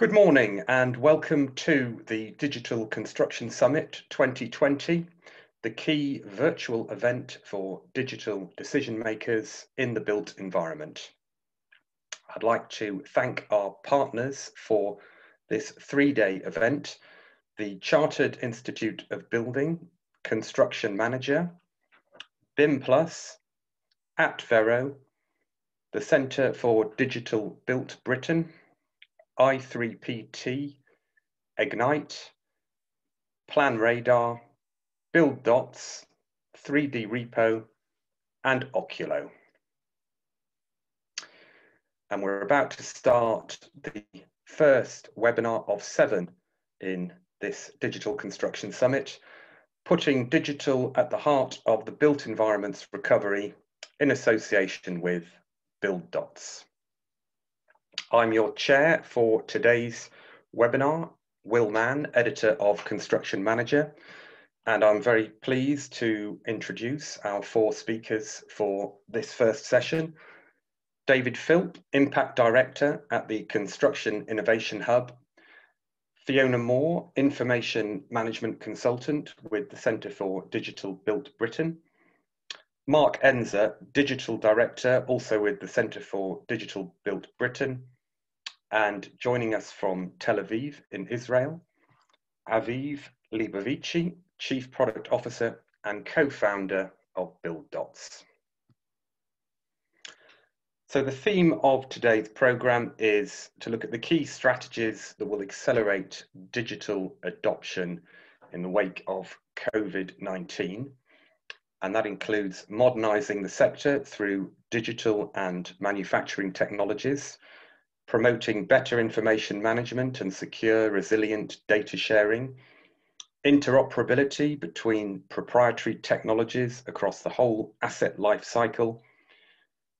Good morning and welcome to the Digital Construction Summit 2020, the key virtual event for digital decision makers in the built environment. I'd like to thank our partners for this three-day event, the Chartered Institute of Building, Construction Manager, BIM Plus, AppVero, the Centre for Digital Built Britain, i3PT, Ignite, Plan Radar, Buildots, 3D Repo, and Oculo. And we're about to start the first webinar of seven in this Digital Construction Summit, putting digital at the heart of the built environment's recovery in association with Buildots. I'm your chair for today's webinar, Will Mann, editor of Construction Manager, and I'm very pleased to introduce our four speakers for this first session. David Philp, Impact Director at the Construction Innovation Hub. Fiona Moore, Information Management Consultant with the Centre for Digital Built Britain. Mark Enzer, Digital Director, also with the Centre for Digital Built Britain. And joining us from Tel Aviv in Israel, Aviv Leibovici, Chief Product Officer and co-founder of Buildots. So the theme of today's program is to look at the key strategies that will accelerate digital adoption in the wake of COVID-19. And that includes modernizing the sector through digital and manufacturing technologies, promoting better information management and secure, resilient data sharing, interoperability between proprietary technologies across the whole asset life cycle,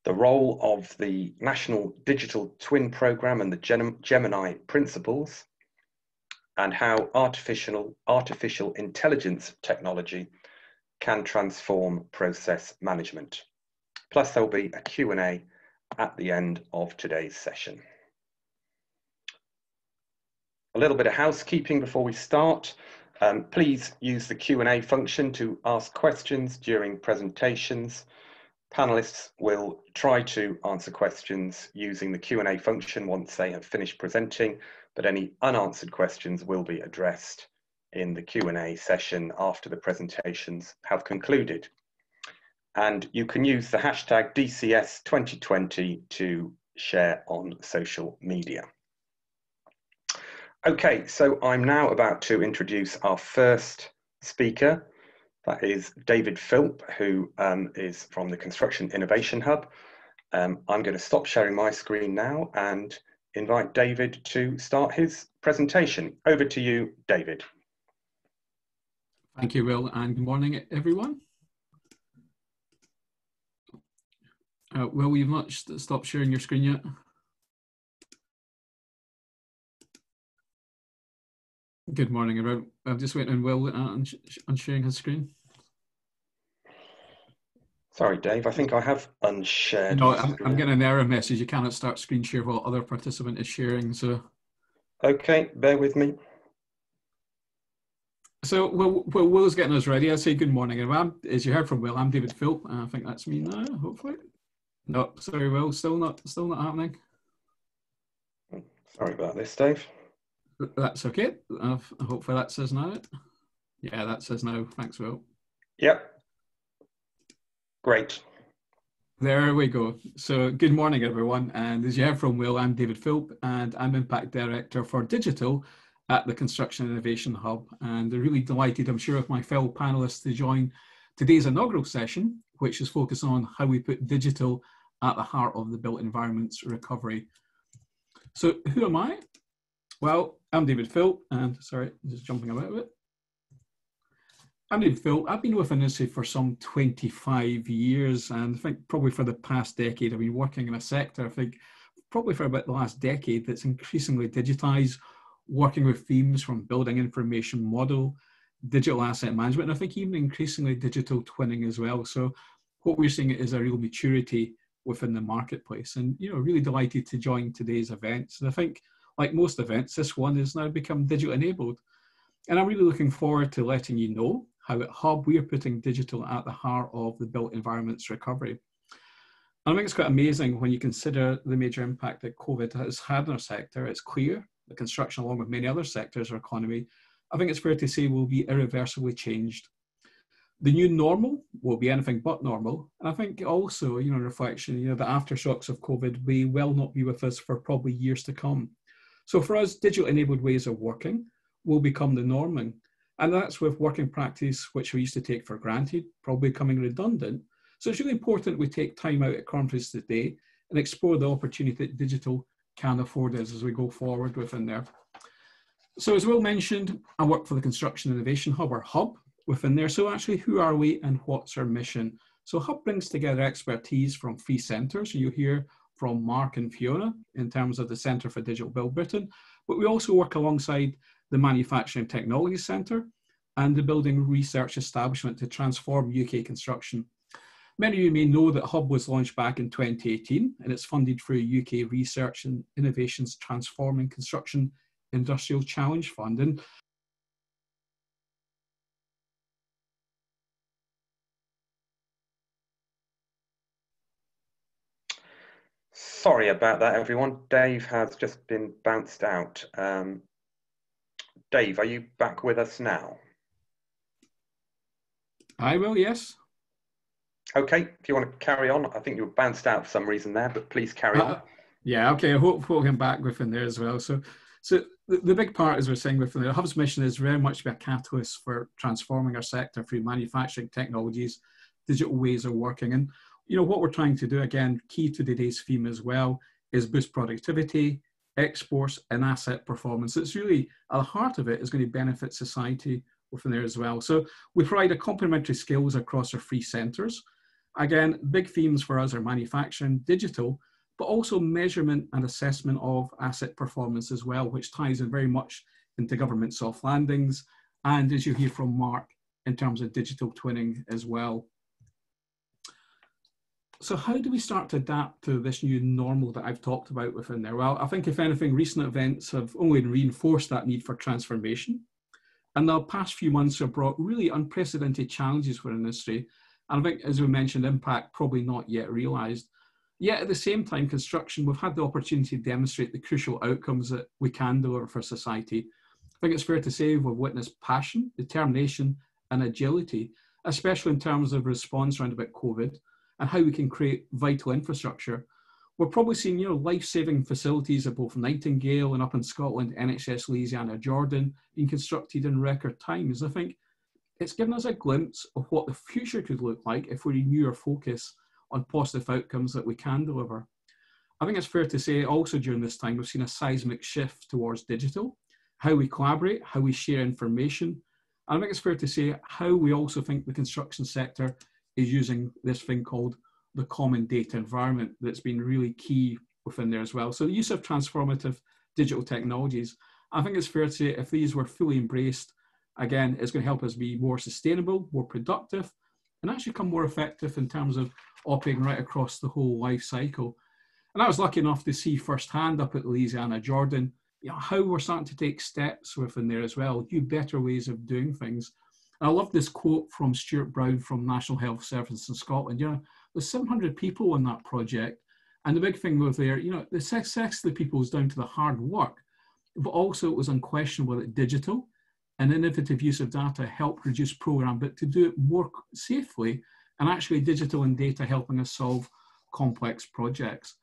the role of the National Digital Twin Programme and the Gemini principles, and how artificial, artificial intelligence technology can transform process management. Plus there'll be a Q&A at the end of today's session. A little bit of housekeeping before we start. Um, please use the Q&A function to ask questions during presentations. Panelists will try to answer questions using the Q&A function once they have finished presenting, but any unanswered questions will be addressed in the Q&A session after the presentations have concluded. And you can use the hashtag DCS2020 to share on social media. Okay, so I'm now about to introduce our first speaker. That is David Philp, who um, is from the Construction Innovation Hub. Um, I'm going to stop sharing my screen now and invite David to start his presentation. Over to you, David. Thank you, Will, and good morning, everyone. Uh, Will, you've not stopped sharing your screen yet? Good morning, everyone. I'm just waiting on Will on sharing his screen. Sorry, Dave. I think I have unshared. No, I'm, I'm, getting an error message. You cannot start screen share while other participant is sharing. So. Okay, bear with me. So, Will, Will, Will's getting us ready. I say good morning, everyone. As you heard from Will, I'm David Philp. I think that's me now. Hopefully. No, sorry, Will. Still not. Still not happening. Sorry about this, Dave. That's okay. Uh, hopefully that says no. Yeah, that says no. Thanks, Will. Yep. Great. There we go. So, good morning, everyone. And as you heard from Will, I'm David Philp, and I'm Impact Director for Digital at the Construction Innovation Hub. And I'm really delighted, I'm sure, with my fellow panelists to join today's inaugural session, which is focused on how we put digital at the heart of the built environment's recovery. So, who am I? Well, I'm David Philp, and sorry, just jumping about a bit. I'm David Philp. I've been with industry for some 25 years, and I think probably for the past decade, I've been working in a sector, I think probably for about the last decade, that's increasingly digitized, working with themes from building information model, digital asset management, and I think even increasingly digital twinning as well. So what we're seeing is a real maturity within the marketplace, and you know, really delighted to join today's events. And I think like most events, this one has now become digital enabled. And I'm really looking forward to letting you know how at Hub we are putting digital at the heart of the built environment's recovery. And I think it's quite amazing when you consider the major impact that COVID has had on our sector. It's clear that construction, along with many other sectors of our economy, I think it's fair to say will be irreversibly changed. The new normal will be anything but normal. And I think also, you know, reflection, you know, the aftershocks of COVID may well not be with us for probably years to come. So for us, digital enabled ways of working will become the norming. And that's with working practice, which we used to take for granted, probably becoming redundant. So it's really important we take time out at conference today and explore the opportunity that digital can afford us as we go forward within there. So as Will mentioned, I work for the Construction Innovation Hub, or HUB, within there. So actually, who are we and what's our mission? So HUB brings together expertise from three centres. You hear from Mark and Fiona in terms of the Centre for Digital Built Britain, but we also work alongside the Manufacturing Technology Centre and the Building Research Establishment to transform UK construction. Many of you may know that HUB was launched back in 2018 and it's funded through UK Research and Innovations Transforming Construction Industrial Challenge Fund. And Sorry about that, everyone. Dave has just been bounced out. Um, Dave, are you back with us now? I will, yes. Okay, if you want to carry on, I think you were bounced out for some reason there, but please carry uh, on. Yeah, okay. I hope we'll get back within there as well. So, so the, the big part, as we're saying, within the Hub's mission is very much to be a catalyst for transforming our sector through manufacturing technologies, digital ways of working, and you know what we're trying to do. Again, key to today's theme as well is boost productivity, exports, and asset performance. It's really at the heart of it is going to benefit society within there as well. So we provide a complementary skills across our three centres. Again, big themes for us are manufacturing, digital, but also measurement and assessment of asset performance as well, which ties in very much into government soft landings. And as you hear from Mark, in terms of digital twinning as well. So how do we start to adapt to this new normal that I've talked about within there? Well, I think if anything, recent events have only reinforced that need for transformation. And the past few months have brought really unprecedented challenges for industry. And I think, as we mentioned, impact probably not yet realised. Yet at the same time, construction, we've had the opportunity to demonstrate the crucial outcomes that we can deliver for society. I think it's fair to say we've witnessed passion, determination, and agility, especially in terms of response around about COVID and how we can create vital infrastructure we're probably seeing you know life-saving facilities at both Nightingale and up in Scotland, NHS Louisa Jordan, being constructed in record times. I think it's given us a glimpse of what the future could look like if we renew our focus on positive outcomes that we can deliver. I think it's fair to say also during this time we've seen a seismic shift towards digital, how we collaborate, how we share information. And I think it's fair to say how we also think the construction sector is using this thing called the common data environment that's been really key within there as well. So the use of transformative digital technologies, I think it's fair to say if these were fully embraced, again, it's going to help us be more sustainable, more productive, and actually become more effective in terms of operating right across the whole life cycle. And I was lucky enough to see firsthand up at Louisa Jordan, you know, how we're starting to take steps within there as well, new better ways of doing things. I love this quote from Stuart Brown from National Health Service in Scotland. You know, there's 700 people on that project. And the big thing was there, you know, the success of the people was down to the hard work, but also it was unquestionable that digital and innovative use of data helped reduce program, but to do it more safely and actually digital and data helping us solve complex projects.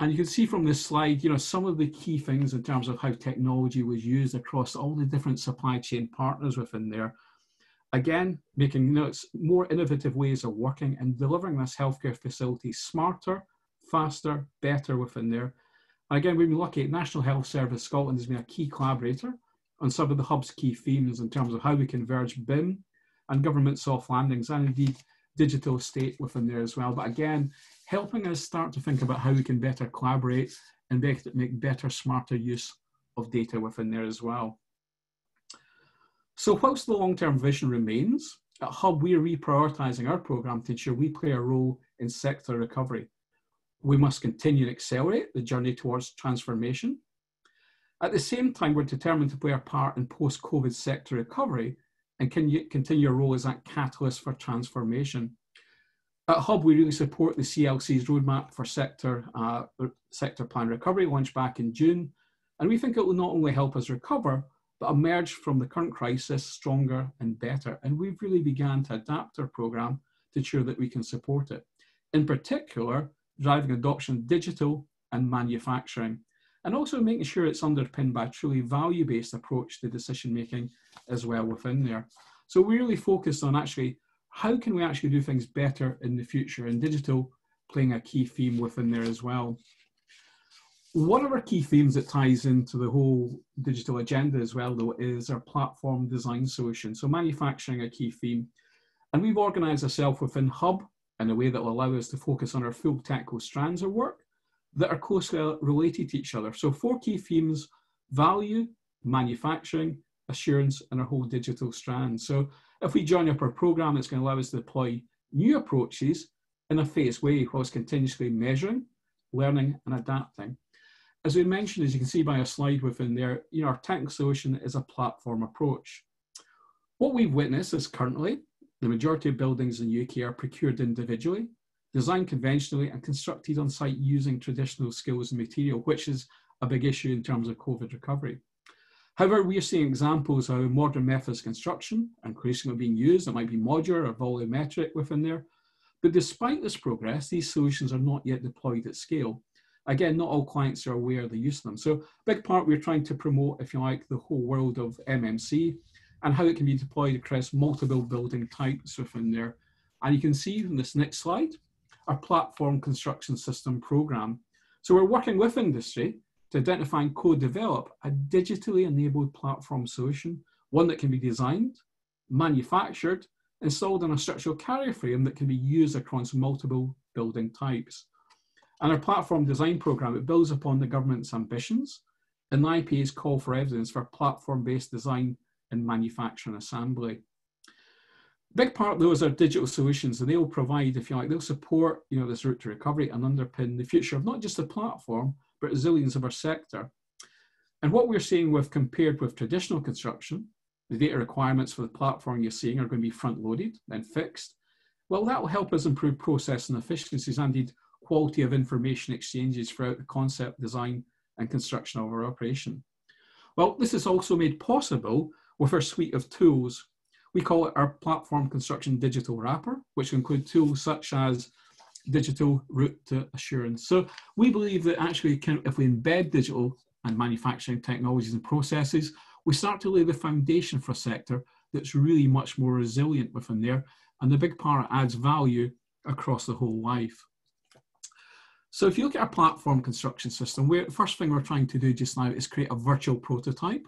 And you can see from this slide, you know, some of the key things in terms of how technology was used across all the different supply chain partners within there Again, making know, more innovative ways of working and delivering this healthcare facility smarter, faster, better within there. And again, we've been lucky. National Health Service Scotland has been a key collaborator on some of the hub's key themes in terms of how we converge BIM and government soft landings and indeed digital state within there as well. But again, helping us start to think about how we can better collaborate and make better, smarter use of data within there as well. So whilst the long-term vision remains, at Hub we are reprioritising our programme to ensure we play a role in sector recovery. We must continue to accelerate the journey towards transformation. At the same time, we're determined to play our part in post-COVID sector recovery and can continue our role as that catalyst for transformation. At Hub, we really support the CLC's roadmap for sector, uh, sector plan recovery launched back in June. And we think it will not only help us recover, but emerge from the current crisis stronger and better. And we've really began to adapt our programme to ensure that we can support it. In particular, driving adoption digital and manufacturing, and also making sure it's underpinned by a truly value-based approach to decision making as well within there. So we really focused on actually how can we actually do things better in the future and digital playing a key theme within there as well. One of our key themes that ties into the whole digital agenda as well, though, is our platform design solution. So manufacturing a key theme. And we've organized ourselves within Hub in a way that will allow us to focus on our full technical strands of work that are closely related to each other. So four key themes, value, manufacturing, assurance, and our whole digital strand. So if we join up our program, it's going to allow us to deploy new approaches in a phased way whilst continuously measuring, learning, and adapting. As we mentioned, as you can see by a slide within there, you know, our technical solution is a platform approach. What we've witnessed is currently the majority of buildings in the UK are procured individually, designed conventionally, and constructed on site using traditional skills and material, which is a big issue in terms of COVID recovery. However, we are seeing examples of modern methods of construction increasingly being used. It might be modular or volumetric within there. But despite this progress, these solutions are not yet deployed at scale. Again, not all clients are aware of the use of them. So big part we're trying to promote, if you like, the whole world of MMC and how it can be deployed across multiple building types within there. And you can see in this next slide, our platform construction system program. So we're working with industry to identify and co-develop a digitally enabled platform solution, one that can be designed, manufactured, installed in a structural carrier frame that can be used across multiple building types. And our platform design program, it builds upon the government's ambitions and the IPA's call for evidence for platform-based design and manufacturing assembly. Big part though is our digital solutions and they'll provide, if you like, they'll support you know, this route to recovery and underpin the future of not just the platform, but resilience of our sector. And what we're seeing with compared with traditional construction, the data requirements for the platform you're seeing are going to be front loaded and fixed. Well, that will help us improve process and efficiencies and indeed quality of information exchanges throughout the concept, design and construction of our operation. Well, this is also made possible with our suite of tools. We call it our platform construction digital wrapper, which include tools such as digital route to assurance. So we believe that actually can, if we embed digital and manufacturing technologies and processes, we start to lay the foundation for a sector that's really much more resilient within there. And the big part adds value across the whole life. So if you look at our platform construction system, the first thing we're trying to do just now is create a virtual prototype,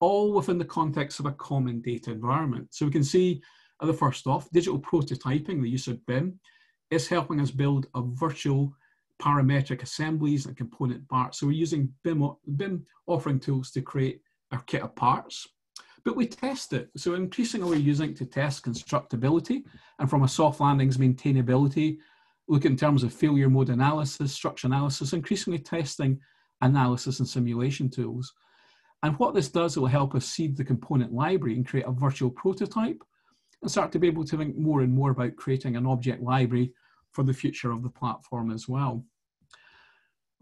all within the context of a common data environment. So we can see at the first off, digital prototyping, the use of BIM, is helping us build a virtual parametric assemblies and component parts. So we're using BIM, BIM offering tools to create our kit of parts, but we test it. So increasingly we're using it to test constructability and from a soft landings maintainability, look in terms of failure mode analysis, structure analysis, increasingly testing analysis and simulation tools. And what this does, it will help us seed the component library and create a virtual prototype and start to be able to think more and more about creating an object library for the future of the platform as well.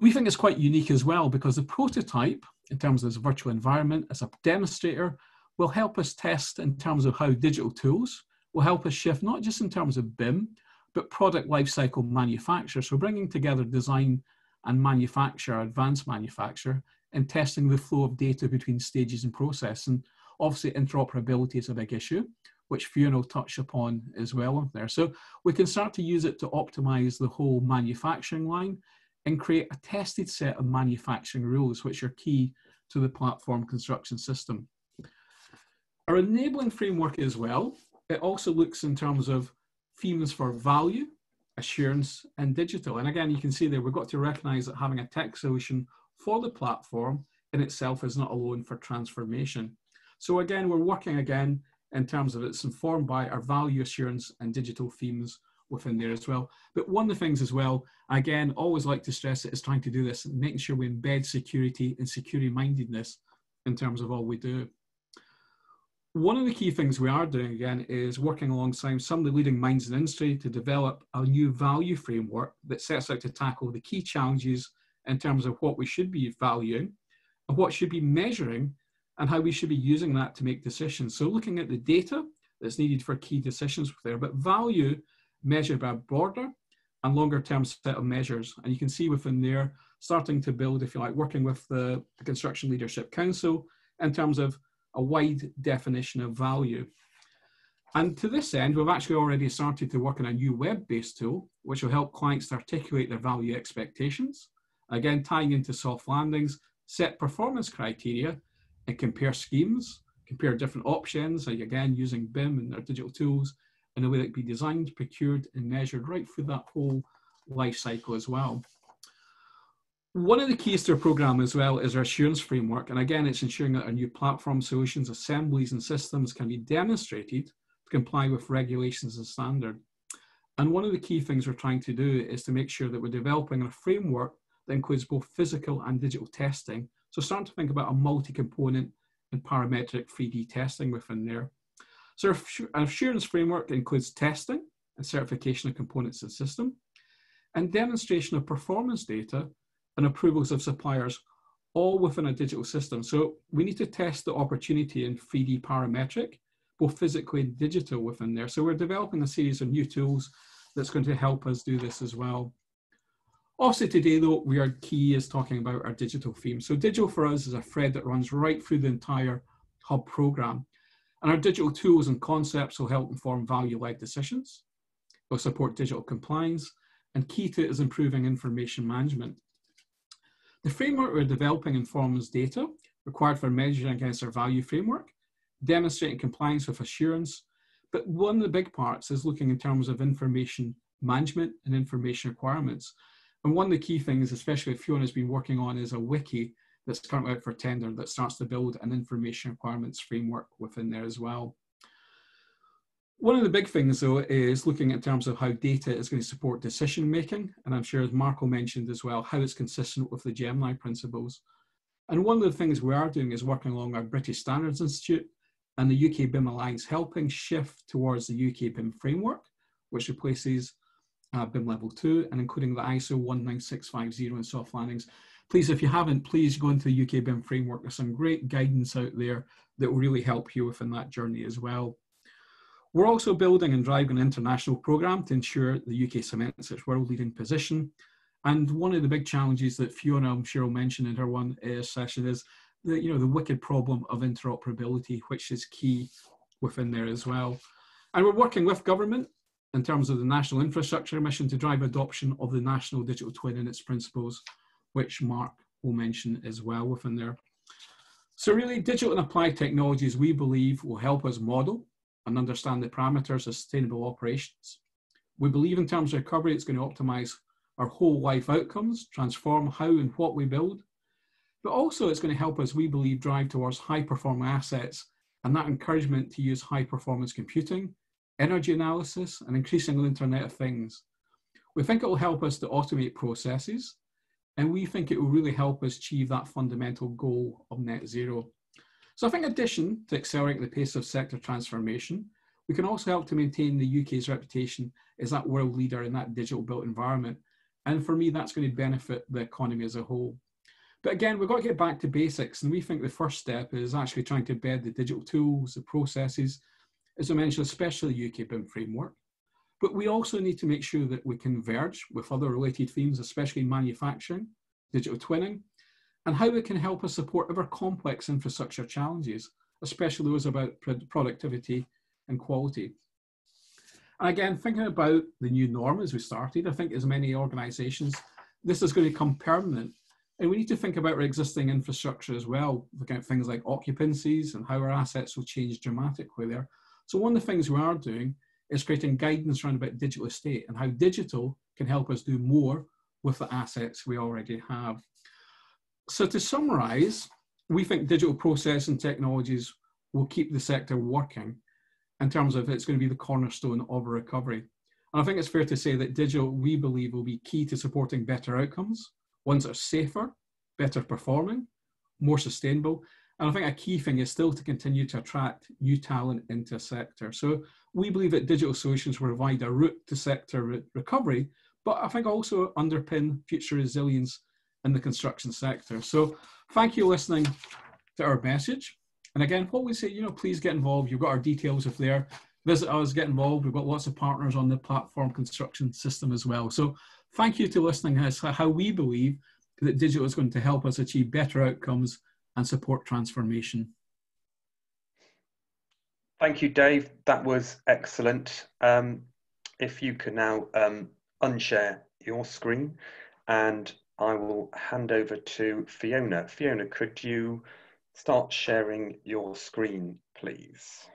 We think it's quite unique as well because the prototype, in terms of this virtual environment, as a demonstrator, will help us test in terms of how digital tools will help us shift not just in terms of BIM, but product lifecycle manufacture. So bringing together design and manufacture, advanced manufacture, and testing the flow of data between stages and process. And obviously interoperability is a big issue which Fiona will touch upon as well there. So we can start to use it to optimize the whole manufacturing line and create a tested set of manufacturing rules, which are key to the platform construction system. Our enabling framework as well, it also looks in terms of themes for value, assurance, and digital. And again, you can see there, we've got to recognize that having a tech solution for the platform in itself is not alone for transformation. So again, we're working again in terms of it's informed by our value assurance and digital themes within there as well. But one of the things as well, again, always like to stress it is trying to do this, making sure we embed security and security mindedness in terms of all we do. One of the key things we are doing again is working alongside some of the leading minds in industry to develop a new value framework that sets out to tackle the key challenges in terms of what we should be valuing and what should be measuring and how we should be using that to make decisions. So looking at the data that's needed for key decisions there, but value measured by a broader and longer term set of measures. And you can see within there, starting to build, if you like, working with the, the Construction Leadership Council in terms of a wide definition of value. And to this end, we've actually already started to work on a new web-based tool, which will help clients to articulate their value expectations. Again, tying into soft landings, set performance criteria, and compare schemes, compare different options, again, using BIM and their digital tools in a way that can be designed, procured, and measured right through that whole life cycle as well. One of the keys to our program as well is our assurance framework. And again, it's ensuring that our new platform solutions, assemblies, and systems can be demonstrated to comply with regulations and standard. And one of the key things we're trying to do is to make sure that we're developing a framework that includes both physical and digital testing. So starting to think about a multi-component and parametric 3D testing within there. So our assurance framework includes testing and certification of components and system, and demonstration of performance data and approvals of suppliers, all within a digital system. So we need to test the opportunity in 3D parametric, both physically and digital within there. So we're developing a series of new tools that's going to help us do this as well. Also today though, we are key is talking about our digital theme. So digital for us is a thread that runs right through the entire hub program. And our digital tools and concepts will help inform value-led decisions. Will support digital compliance and key to it is improving information management. The framework we're developing informs data required for measuring against our value framework, demonstrating compliance with assurance. But one of the big parts is looking in terms of information management and information requirements. And one of the key things, especially Fiona's been working on, is a wiki that's currently out for tender that starts to build an information requirements framework within there as well. One of the big things, though, is looking in terms of how data is going to support decision making. And I'm sure, as Marco mentioned as well, how it's consistent with the Gemini principles. And one of the things we are doing is working along our British Standards Institute and the UK BIM Alliance, helping shift towards the UK BIM framework, which replaces uh, BIM Level 2 and including the ISO 19650 and soft landings. Please, if you haven't, please go into the UK BIM framework. There's some great guidance out there that will really help you within that journey as well. We're also building and driving an international program to ensure the UK cements its world leading position. And one of the big challenges that Fiona, I'm sure, will mention in her one uh, session is the, you know, the wicked problem of interoperability, which is key within there as well. And we're working with government in terms of the National Infrastructure Mission to drive adoption of the National Digital Twin and its principles, which Mark will mention as well within there. So really, digital and applied technologies, we believe, will help us model and understand the parameters of sustainable operations. We believe in terms of recovery, it's going to optimize our whole life outcomes, transform how and what we build, but also it's going to help us, we believe, drive towards high performing assets and that encouragement to use high performance computing, energy analysis, and increasingly Internet of Things. We think it will help us to automate processes, and we think it will really help us achieve that fundamental goal of net zero. So I think in addition to accelerating the pace of sector transformation, we can also help to maintain the UK's reputation as that world leader in that digital built environment. And for me, that's going to benefit the economy as a whole. But again, we've got to get back to basics. And we think the first step is actually trying to embed the digital tools, the processes, as I mentioned, especially the UK BIM framework. But we also need to make sure that we converge with other related themes, especially manufacturing, digital twinning, and how it can help us support ever complex infrastructure challenges, especially those about productivity and quality. And again, thinking about the new norm as we started, I think as many organizations, this is going to become permanent. And we need to think about our existing infrastructure as well, looking at things like occupancies and how our assets will change dramatically there. So one of the things we are doing is creating guidance around about digital estate and how digital can help us do more with the assets we already have. So to summarize, we think digital process and technologies will keep the sector working in terms of it's going to be the cornerstone of a recovery. And I think it's fair to say that digital, we believe, will be key to supporting better outcomes, ones that are safer, better performing, more sustainable. And I think a key thing is still to continue to attract new talent into a sector. So we believe that digital solutions will provide a route to sector re- recovery, but I think also underpin future resilience in the construction sector. So thank you listening to our message. And again, what we say, you know, please get involved. You've got our details if there. Visit us, get involved. We've got lots of partners on the platform construction system as well. So thank you to listening as how we believe that digital is going to help us achieve better outcomes and support transformation. Thank you, Dave. That was excellent. Um, if you can now um, unshare your screen and I will hand over to Fiona. Fiona, could you start sharing your screen, please?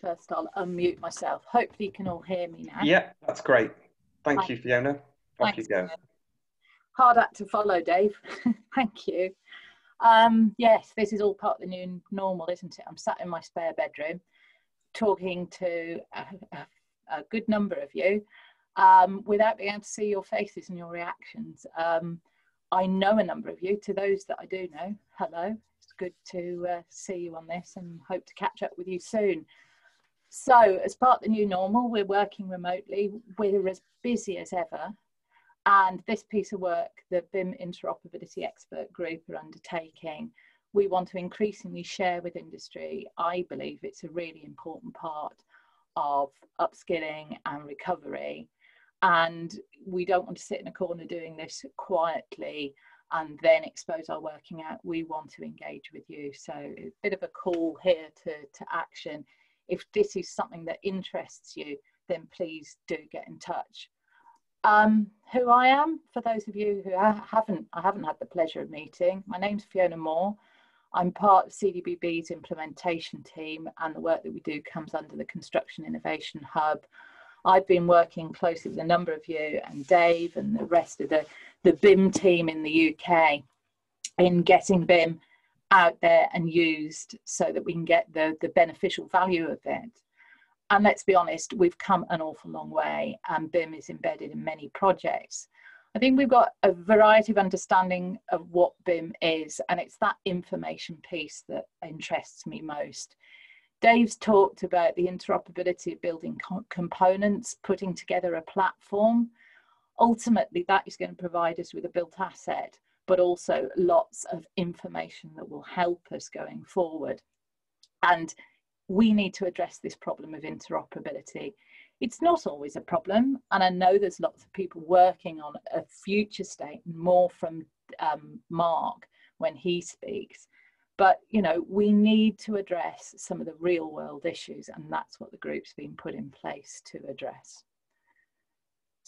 First, I'll unmute myself. Hopefully you can all hear me now. Yeah, that's great. Thank Thanks. you, Fiona. Off Thanks, you go. Hard act to follow, Dave. Thank you. Um, yes, this is all part of the new normal, isn't it? I'm sat in my spare bedroom talking to a, a, a good number of you um, without being able to see your faces and your reactions. Um, I know a number of you. To those that I do know, hello. It's good to uh, see you on this and hope to catch up with you soon. So, as part of the new normal, we're working remotely. We're as busy as ever. And this piece of work, the BIM Interoperability Expert Group are undertaking, we want to increasingly share with industry. I believe it's a really important part of upskilling and recovery. And we don't want to sit in a corner doing this quietly and then expose our working out. We want to engage with you. So, a bit of a call here to, to action if this is something that interests you, then please do get in touch. Um, who I am, for those of you who ha haven't, I haven't had the pleasure of meeting, my name's Fiona Moore. I'm part of CDBB's implementation team and the work that we do comes under the Construction Innovation Hub. I've been working closely with a number of you and Dave and the rest of the, the BIM team in the UK in getting BIM out there and used so that we can get the, the beneficial value of it. And let's be honest, we've come an awful long way and BIM is embedded in many projects. I think we've got a variety of understanding of what BIM is, and it's that information piece that interests me most. Dave's talked about the interoperability of building co components, putting together a platform. Ultimately, that is going to provide us with a built asset but also lots of information that will help us going forward. And we need to address this problem of interoperability. It's not always a problem, and I know there's lots of people working on a future state, more from um, Mark when he speaks. But you know, we need to address some of the real world issues, and that's what the group's been put in place to address.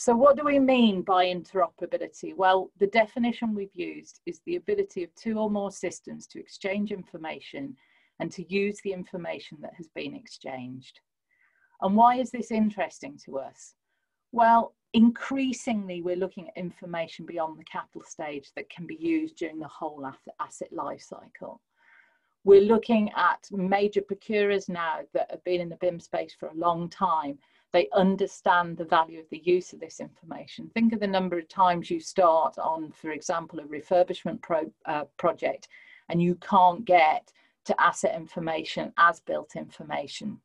So what do we mean by interoperability? Well, the definition we've used is the ability of two or more systems to exchange information and to use the information that has been exchanged. And why is this interesting to us? Well, increasingly we're looking at information beyond the capital stage that can be used during the whole asset life cycle. We're looking at major procurers now that have been in the BIM space for a long time they understand the value of the use of this information. Think of the number of times you start on, for example, a refurbishment pro, uh, project and you can't get to asset information as built information.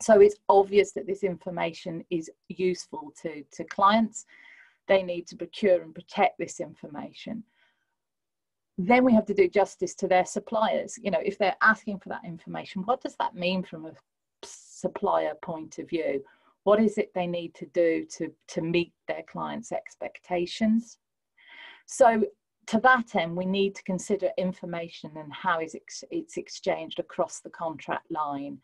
So it's obvious that this information is useful to, to clients. They need to procure and protect this information. Then we have to do justice to their suppliers. You know, if they're asking for that information, what does that mean from a supplier point of view? what is it they need to do to, to meet their clients' expectations. So to that end, we need to consider information and how it's exchanged across the contract line.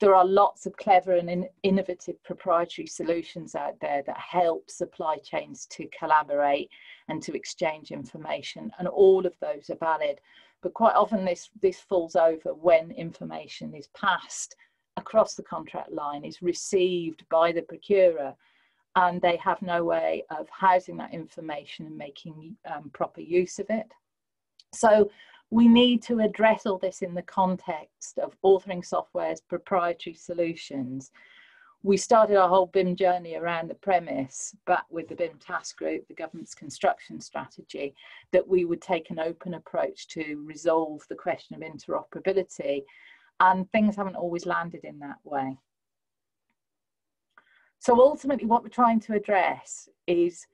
There are lots of clever and in innovative proprietary solutions out there that help supply chains to collaborate and to exchange information, and all of those are valid. But quite often, this, this falls over when information is passed across the contract line is received by the procurer and they have no way of housing that information and making um, proper use of it. So we need to address all this in the context of authoring software's proprietary solutions. We started our whole BIM journey around the premise, but with the BIM task group, the government's construction strategy, that we would take an open approach to resolve the question of interoperability. And things haven't always landed in that way. So ultimately what we're trying to address is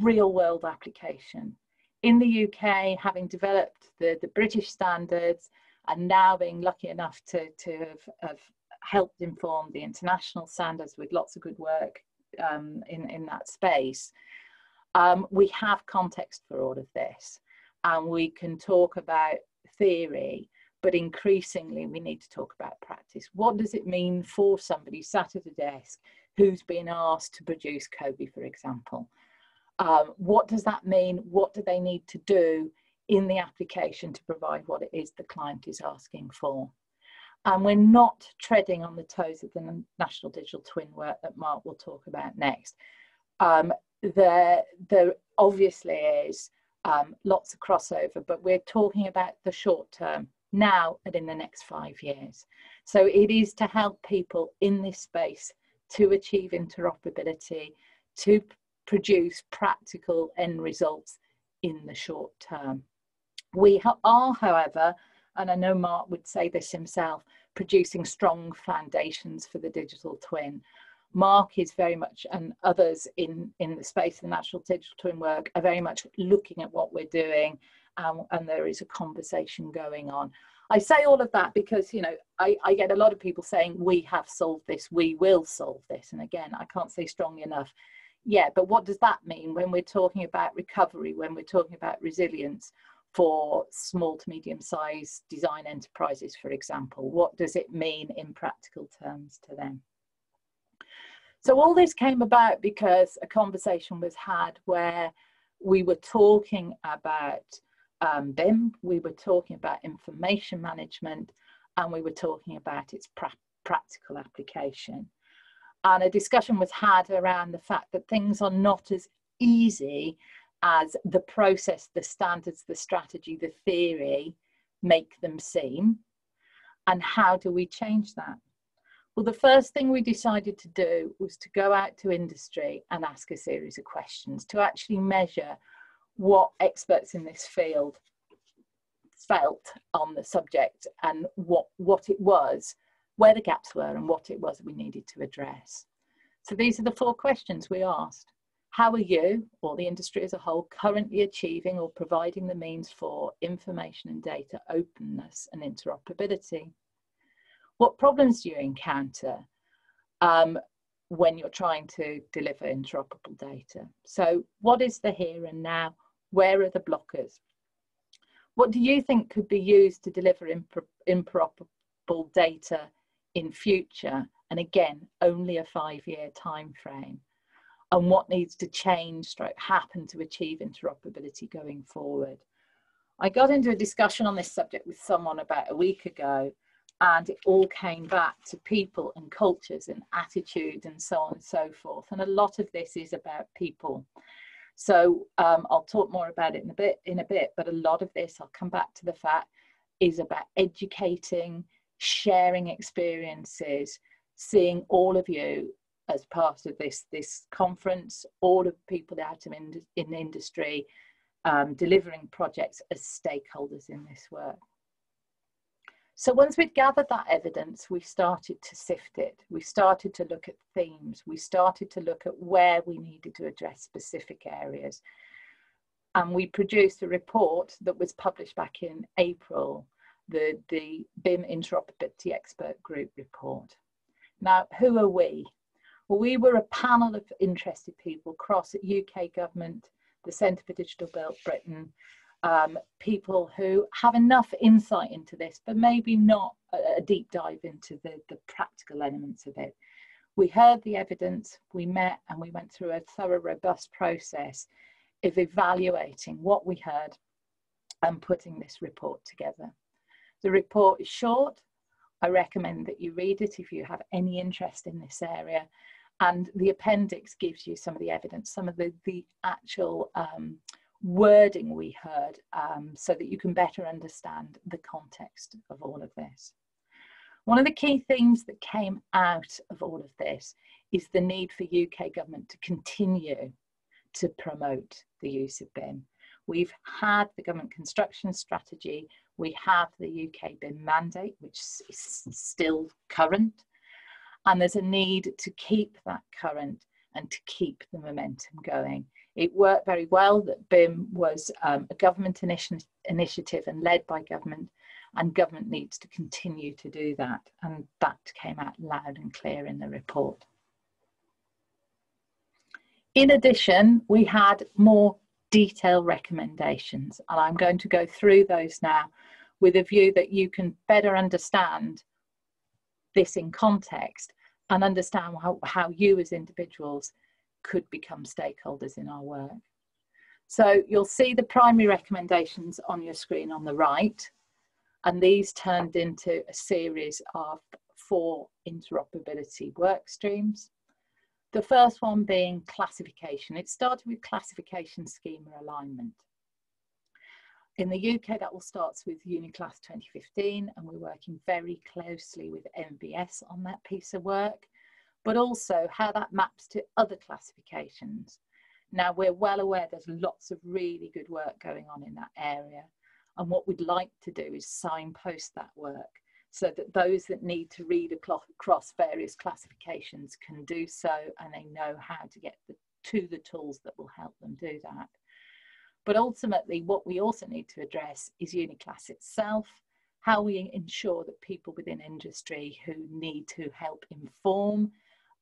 real world application. In the UK, having developed the, the British standards and now being lucky enough to, to have, have helped inform the international standards with lots of good work um, in, in that space, um, we have context for all of this. And we can talk about theory, but increasingly we need to talk about practice. What does it mean for somebody sat at a desk who's been asked to produce COBie, for example? Um, what does that mean? What do they need to do in the application to provide what it is the client is asking for? And we're not treading on the toes of the National Digital Twin work that Mark will talk about next. Um, there, there obviously is um, lots of crossover, but we're talking about the short term now and in the next five years. So it is to help people in this space to achieve interoperability, to produce practical end results in the short term. We are, however, and I know Mark would say this himself, producing strong foundations for the digital twin. Mark is very much, and others in, in the space of the National Digital Twin work are very much looking at what we're doing um, and there is a conversation going on. I say all of that because, you know, I, I get a lot of people saying, we have solved this, we will solve this. And again, I can't say strongly enough, yeah, but what does that mean when we're talking about recovery, when we're talking about resilience for small to medium sized design enterprises, for example? What does it mean in practical terms to them? So all this came about because a conversation was had where we were talking about um, BIM, we were talking about information management, and we were talking about its pra practical application and a discussion was had around the fact that things are not as easy as the process, the standards, the strategy, the theory make them seem. And how do we change that? Well, the first thing we decided to do was to go out to industry and ask a series of questions to actually measure what experts in this field felt on the subject and what, what it was where the gaps were and what it was we needed to address. So these are the four questions we asked. How are you, or the industry as a whole, currently achieving or providing the means for information and data openness and interoperability? What problems do you encounter um, when you're trying to deliver interoperable data? So what is the here and now? Where are the blockers? What do you think could be used to deliver interoperable data in future? And again only a five year time frame and what needs to change stroke happen to achieve interoperability going forward? I got into a discussion on this subject with someone about a week ago and it all came back to people and cultures and attitude and so on and so forth. And a lot of this is about people so um, i'll talk more about it in a bit in a bit but a lot of this i'll come back to the fact is about educating sharing experiences, seeing all of you as part of this, this conference, all of people out in, in industry, um, delivering projects as stakeholders in this work. So once we'd gathered that evidence, we started to sift it. We started to look at themes. We started to look at where we needed to address specific areas. And we produced a report that was published back in April the, the BIM Interoperability Expert Group report. Now, who are we? Well, we were a panel of interested people across UK government, the Centre for Digital Built Britain, um, people who have enough insight into this, but maybe not a, deep dive into the, the practical elements of it. We heard the evidence, we met and we went through a thorough, robust process of evaluating what we heard and putting this report together. The report is short. I recommend that you read it if you have any interest in this area. And the appendix gives you some of the evidence, some of the, the actual um, wording we heard um, so that you can better understand the context of all of this. One of the key things that came out of all of this is the need for UK government to continue to promote the use of BIM. We've had the government construction strategy, we have the UK BIM mandate, which is still current, and there's a need to keep that current and to keep the momentum going. It worked very well that BIM was um, a government initi initiative and led by government, and government needs to continue to do that. And that came out loud and clear in the report. In addition, we had more detailed recommendations, and I'm going to go through those now with a view that you can better understand this in context and understand how, how you as individuals could become stakeholders in our work. So you'll see the primary recommendations on your screen on the right, and these turned into a series of four interoperability work streams. The first one being classification. It started with classification schema alignment. In the UK, that all starts with Uniclass 2015, and we're working very closely with NBS on that piece of work, but also how that maps to other classifications. Now, we're well aware there's lots of really good work going on in that area, and what we'd like to do is signpost that work so that those that need to read across various classifications can do so and they know how to get the, to the tools that will help them do that. But ultimately, what we also need to address is Uniclass itself, how we ensure that people within industry who need to help inform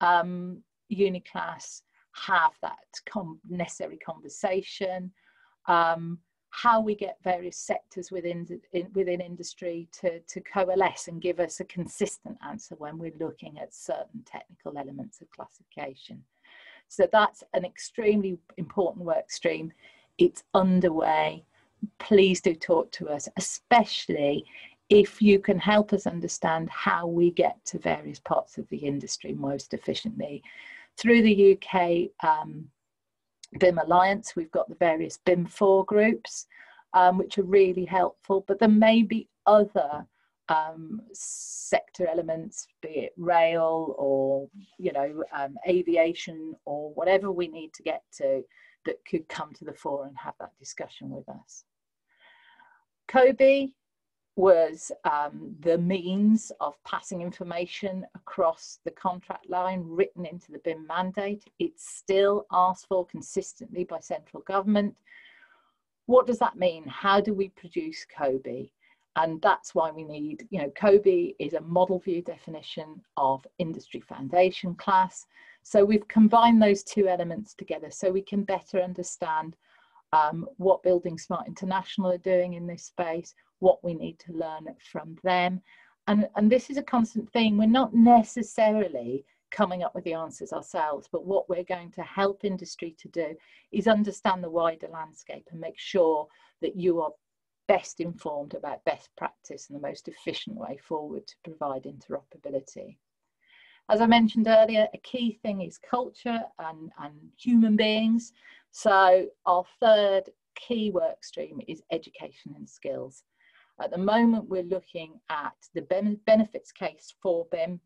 um, Uniclass have that com necessary conversation, um, how we get various sectors within, in, within industry to, to coalesce and give us a consistent answer when we're looking at certain technical elements of classification. So that's an extremely important work stream it's underway. Please do talk to us, especially if you can help us understand how we get to various parts of the industry most efficiently. Through the UK um, BIM Alliance, we've got the various BIM4 groups, um, which are really helpful, but there may be other um, sector elements, be it rail or, you know, um, aviation or whatever we need to get to that could come to the fore and have that discussion with us. COBie was um, the means of passing information across the contract line written into the BIM mandate. It's still asked for consistently by central government. What does that mean? How do we produce COBie? And that's why we need, you know, COBie is a model view definition of industry foundation class. So we've combined those two elements together so we can better understand um, what Building Smart International are doing in this space, what we need to learn from them. And, and this is a constant theme. We're not necessarily coming up with the answers ourselves, but what we're going to help industry to do is understand the wider landscape and make sure that you are best informed about best practice and the most efficient way forward to provide interoperability. As I mentioned earlier, a key thing is culture and, and human beings. So our third key work stream is education and skills. At the moment, we're looking at the benefits case for BIM,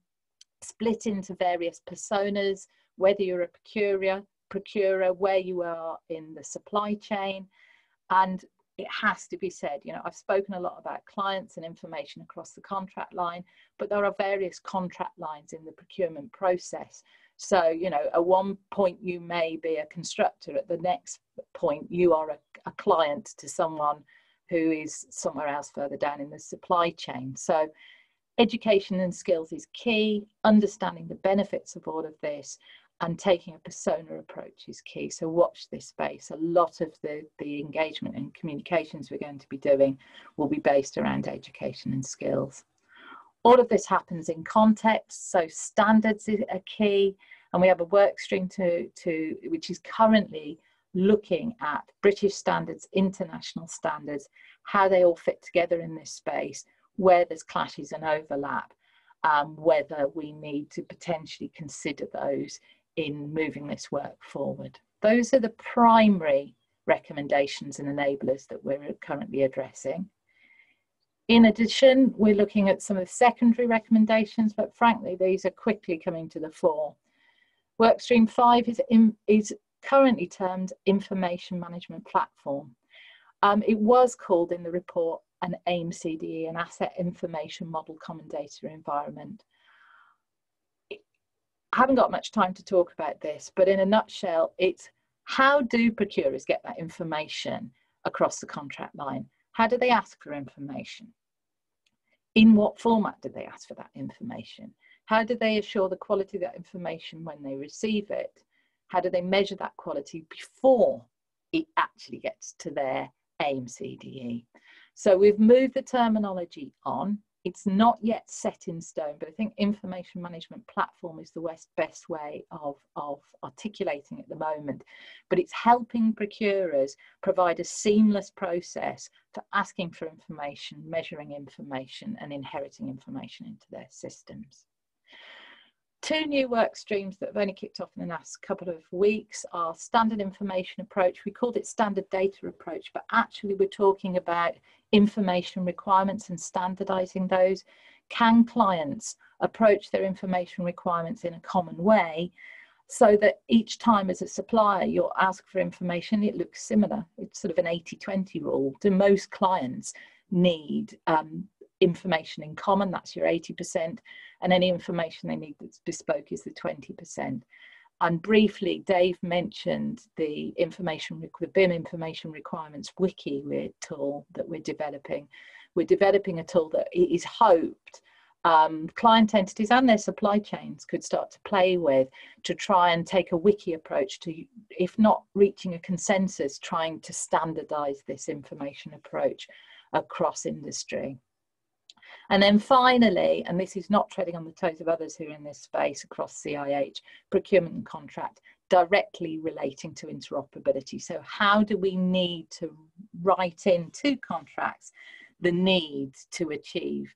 split into various personas, whether you're a procurer, procurer, where you are in the supply chain, and it has to be said, you know, I've spoken a lot about clients and information across the contract line, but there are various contract lines in the procurement process. So, you know, at one point you may be a constructor, at the next point you are a, a client to someone who is somewhere else further down in the supply chain. So, education and skills is key, understanding the benefits of all of this, and taking a persona approach is key. So watch this space. A lot of the, the engagement and communications we're going to be doing will be based around education and skills. All of this happens in context, so standards are key, and we have a work stream to, to which is currently looking at British standards, international standards, how they all fit together in this space, where there's clashes and overlap, um, whether we need to potentially consider those in moving this work forward. Those are the primary recommendations and enablers that we're currently addressing. In addition, we're looking at some of the secondary recommendations, but frankly, these are quickly coming to the fore. Workstream 5 is, in, is currently termed Information Management Platform. Um, it was called in the report an AIM CDE, an Asset Information Model Common Data Environment. I haven't got much time to talk about this, but in a nutshell, it's how do procurers get that information across the contract line? How do they ask for information? In what format do they ask for that information? How do they assure the quality of that information when they receive it? How do they measure that quality before it actually gets to their AIM CDE? So we've moved the terminology on it's not yet set in stone, but I think information management platform is the best, best way of, of articulating at the moment. But it's helping procurers provide a seamless process for asking for information, measuring information, and inheriting information into their systems. Two new work streams that have only kicked off in the last couple of weeks are standard information approach. We called it standard data approach, but actually we're talking about information requirements and standardizing those. Can clients approach their information requirements in a common way so that each time as a supplier you're asked for information, it looks similar. It's sort of an 80-20 rule. Do most clients need um, information in common, that's your 80%, and any information they need that's bespoke is the 20%. And briefly, Dave mentioned the information, the BIM information requirements wiki tool that we're developing. We're developing a tool that is hoped um, client entities and their supply chains could start to play with to try and take a wiki approach to, if not reaching a consensus, trying to standardize this information approach across industry. And then finally, and this is not treading on the toes of others who are in this space across CIH, procurement contract directly relating to interoperability. So how do we need to write into contracts the need to achieve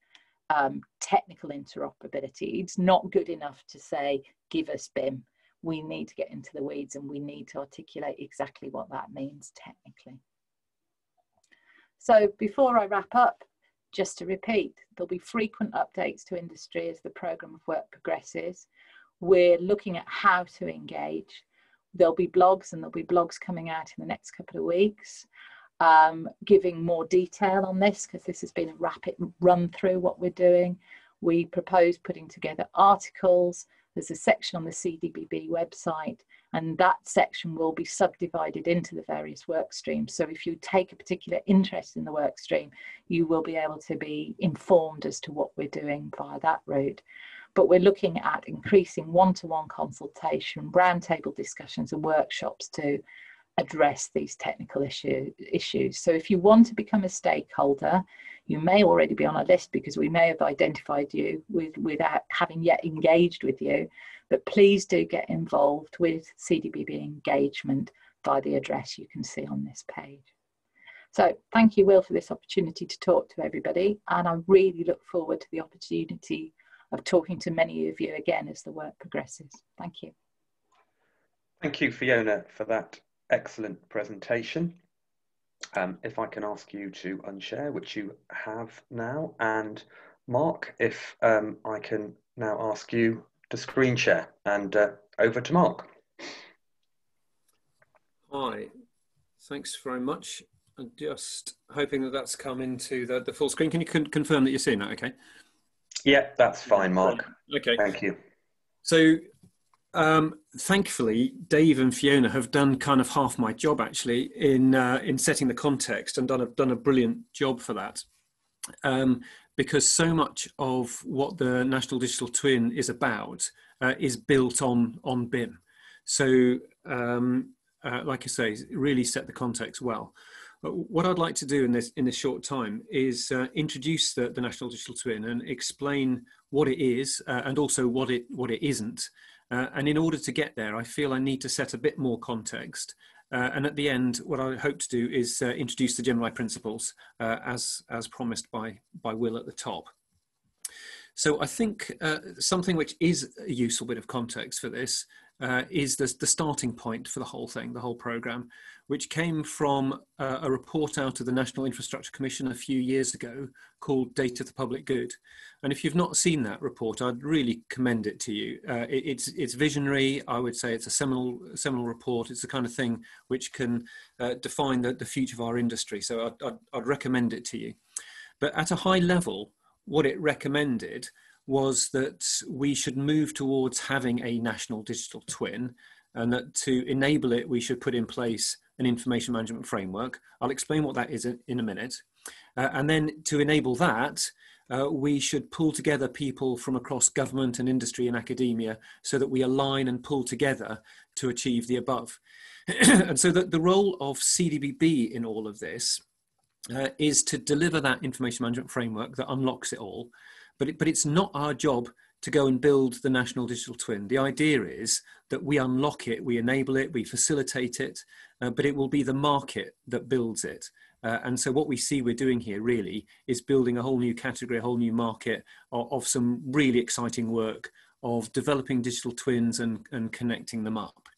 um, technical interoperability? It's not good enough to say, give us BIM. We need to get into the weeds and we need to articulate exactly what that means technically. So before I wrap up, just to repeat, there'll be frequent updates to industry as the programme of work progresses. We're looking at how to engage. There'll be blogs and there'll be blogs coming out in the next couple of weeks, um, giving more detail on this because this has been a rapid run through what we're doing. We propose putting together articles. There's a section on the CDBB website and that section will be subdivided into the various work streams. So if you take a particular interest in the work stream, you will be able to be informed as to what we're doing via that route. But we're looking at increasing one-to-one -one consultation, roundtable discussions and workshops to address these technical issue, issues. So if you want to become a stakeholder, you may already be on our list because we may have identified you with, without having yet engaged with you, but please do get involved with CDBB engagement by the address you can see on this page. So thank you, Will, for this opportunity to talk to everybody. And I really look forward to the opportunity of talking to many of you again as the work progresses. Thank you. Thank you, Fiona, for that excellent presentation. Um, if I can ask you to unshare, which you have now, and Mark, if um, I can now ask you to screen share and uh, over to Mark. Hi, thanks very much. I'm just hoping that that's come into the, the full screen. Can you con confirm that you're seeing that okay? Yeah, that's fine, Mark. Okay. Thank you. So um, thankfully, Dave and Fiona have done kind of half my job actually in uh, in setting the context and done a done a brilliant job for that. Um, because so much of what the National Digital Twin is about uh, is built on on BIM. So, um, uh, like I say, really set the context well. But what I'd like to do in this in this short time is uh, introduce the, the, National Digital Twin and explain what it is uh, and also what it what it isn't. Uh, and in order to get there, I feel I need to set a bit more context uh, and at the end, what I hope to do is uh, introduce the Gemini principles uh, as, as promised by, by Will at the top. So I think uh, something which is a useful bit of context for this uh, is the, the starting point for the whole thing, the whole program, which came from uh, a report out of the National Infrastructure Commission a few years ago called Data the Public Good. And if you've not seen that report, I'd really commend it to you. Uh, it, it's, it's visionary. I would say it's a seminal, seminal report. It's the kind of thing which can uh, define the, the future of our industry. So I'd, I'd, I'd recommend it to you. But at a high level, what it recommended was that we should move towards having a national digital twin and that to enable it, we should put in place an information management framework. I'll explain what that is in a minute. Uh, and then to enable that, uh, we should pull together people from across government and industry and academia so that we align and pull together to achieve the above. and so the, the role of CDBB in all of this uh, is to deliver that information management framework that unlocks it all but, it, but it's not our job to go and build the national digital twin. The idea is that we unlock it, we enable it, we facilitate it, uh, but it will be the market that builds it. Uh, and so what we see we're doing here really is building a whole new category, a whole new market of, of some really exciting work of developing digital twins and, and connecting them up.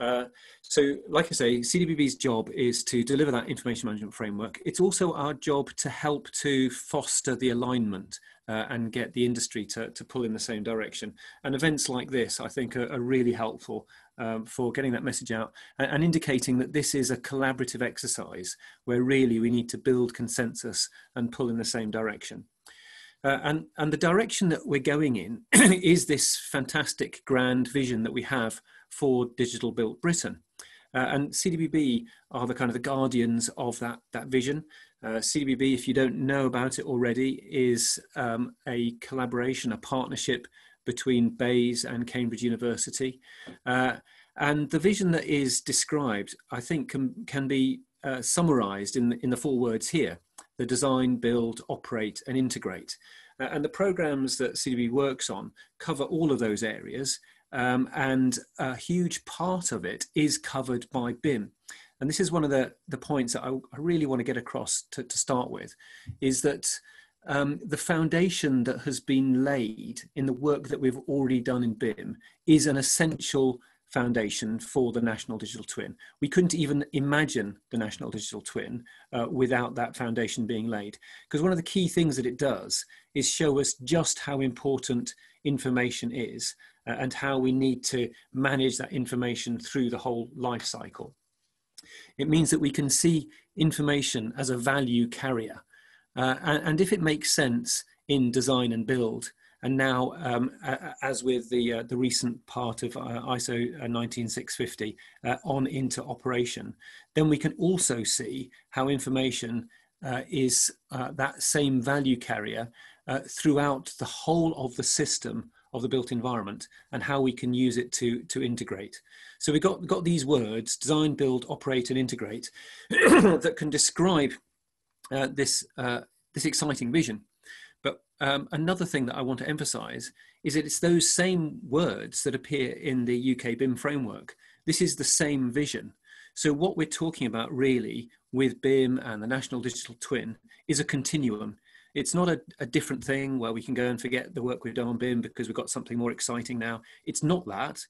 Uh, so, like I say, CDBB's job is to deliver that information management framework. It's also our job to help to foster the alignment uh, and get the industry to, to pull in the same direction. And events like this, I think, are, are really helpful um, for getting that message out and, and, indicating that this is a collaborative exercise where really we need to build consensus and pull in the same direction. Uh, and, and the direction that we're going in is this fantastic grand vision that we have for Digital Built Britain. Uh, and CDBB are the kind of the guardians of that, that vision. Uh, CDBB, if you don't know about it already, is um, a collaboration, a partnership between BEIS and Cambridge University. Uh, and the vision that is described, I think, can, can be uh, summarized in, in the four words here the design, build, operate, and integrate. Uh, and the programs that CDB works on cover all of those areas. Um, and a huge part of it is covered by BIM and this is one of the, the points that I, I really want to get across to, to start with, is that um, the foundation that has been laid in the work that we've already done in BIM is an essential foundation for the National Digital Twin. We couldn't even imagine the National Digital Twin uh, without that foundation being laid. Because one of the key things that it does is show us just how important information is and how we need to manage that information through the whole life cycle. It means that we can see information as a value carrier. Uh, and, and, if it makes sense in design and build, and now, um, as with the, uh, the recent part of uh, ISO 19650 uh, uh, on into operation, then we can also see how information uh, is that same value carrier throughout the whole of the system of the built environment and how we can use it to, to integrate. So we've got, got these words, design, build, operate and integrate, that can describe uh, this, uh, this exciting vision. But um, another thing that I want to emphasize is that it's those same words that appear in the UK BIM framework. This is the same vision. So what we're talking about really with BIM and the National Digital Twin is a continuum it's not a, a, different thing where we can go and forget the work we've done on BIM because we've got something more exciting now. It's not that.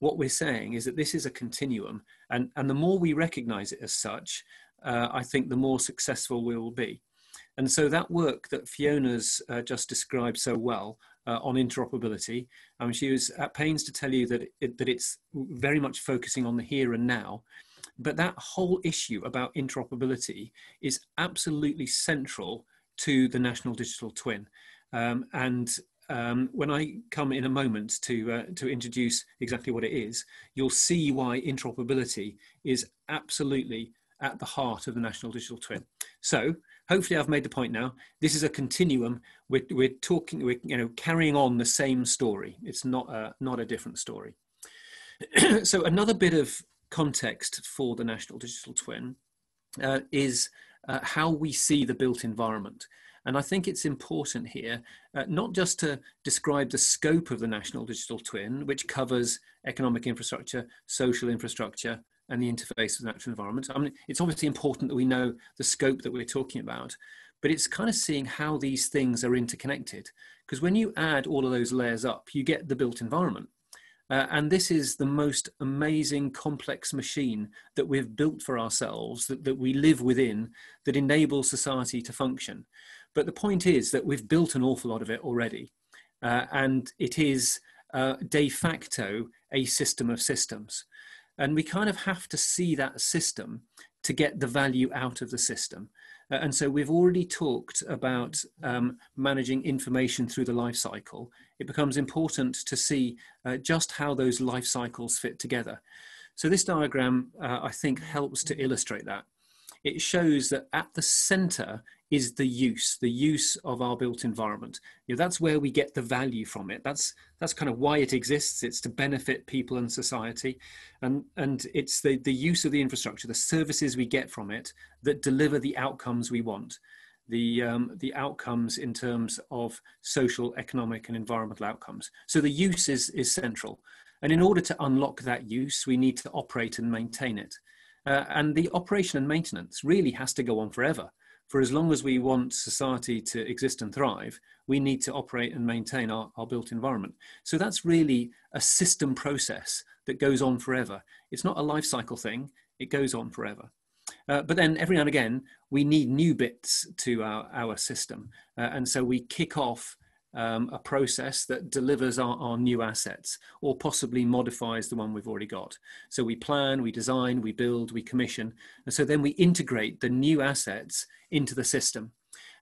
What we're saying is that this is a continuum, and, and the more we recognize it as such, uh, I think the more successful we will be. And so that work that Fiona's uh, just described so well uh, on interoperability, um, she was at pains to tell you that, it, that it's very much focusing on the here and now. But that whole issue about interoperability is absolutely central to the National Digital Twin. Um, and um, when I come in a moment to, uh, to introduce exactly what it is, you'll see why interoperability is absolutely at the heart of the National Digital Twin. So hopefully I've made the point now. This is a continuum. We're, we're talking, we're you know, carrying on the same story. It's not a, not a different story. so another bit of context for the National Digital Twin uh, is uh, how we see the built environment. And I think it's important here, uh, not just to describe the scope of the National Digital Twin, which covers economic infrastructure, social infrastructure, and the interface with natural environment. I mean, it's obviously important that we know the scope that we're talking about, but it's kind of seeing how these things are interconnected. Because when you add all of those layers up, you get the built environment. Uh, and this is the most amazing complex machine that we've built for ourselves, that, that we live within, that enables society to function. But the point is that we've built an awful lot of it already. Uh, and it is uh, de facto a system of systems. And we kind of have to see that system to get the value out of the system. Uh, and so we've already talked about um, managing information through the life cycle. It becomes important to see uh, just how those life cycles fit together. So this diagram, uh, I think, helps to illustrate that. It shows that at the center is the use, the use of our built environment. You know, that's where we get the value from it. That's that's kind of why it exists. It's to benefit people and society, and and it's the the use of the infrastructure, the services we get from it that deliver the outcomes we want. The, um, the outcomes in terms of social, economic, and environmental outcomes. So the use is, is central. And in order to unlock that use, we need to operate and maintain it. Uh, and the operation and maintenance really has to go on forever for as long as we want society to exist and thrive, we need to operate and maintain our, our built environment. So that's really a system process that goes on forever. It's not a life cycle thing, it goes on forever. Uh, but then every now and again, we need new bits to our, our system. Uh, and so we kick off um, a process that delivers our, our, new assets or possibly modifies the one we've already got. So we plan, we design, we build, we commission. And so then we integrate the new assets into the system.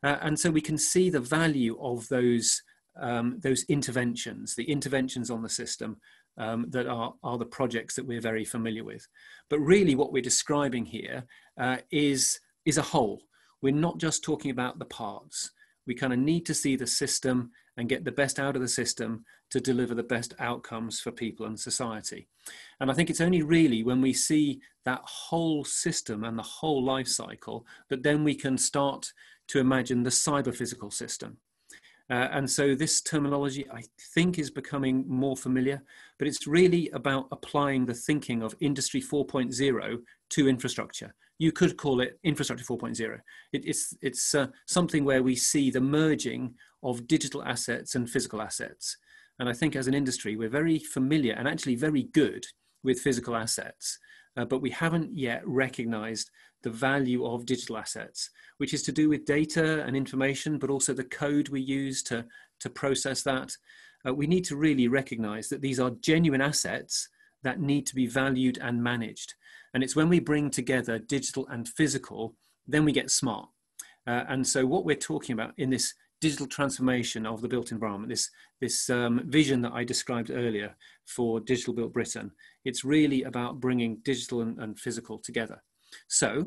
Uh, and so we can see the value of those, um, those interventions, the interventions on the system um, that are, are the projects that we're very familiar with. But really what we're describing here uh, is is a whole. We're not just talking about the parts. We kind of need to see the system and get the best out of the system to deliver the best outcomes for people and society. And I think it's only really when we see that whole system and the whole life cycle that then we can start to imagine the cyber physical system. Uh, and so this terminology, I think, is becoming more familiar, but it's really about applying the thinking of Industry 4.0 to infrastructure. You could call it Infrastructure 4.0. It, it's it's uh, something where we see the merging of digital assets and physical assets. And I think as an industry, we're very familiar and actually very good with physical assets, uh, but we haven't yet recognized the value of digital assets, which is to do with data and information, but also the code we use to, to process that. Uh, we need to really recognize that these are genuine assets that need to be valued and managed. And it's when we bring together digital and physical, then we get smart. Uh, and so what we're talking about in this digital transformation of the built environment, this, this um, vision that I described earlier for Digital Built Britain, it's really about bringing digital and, and physical together. So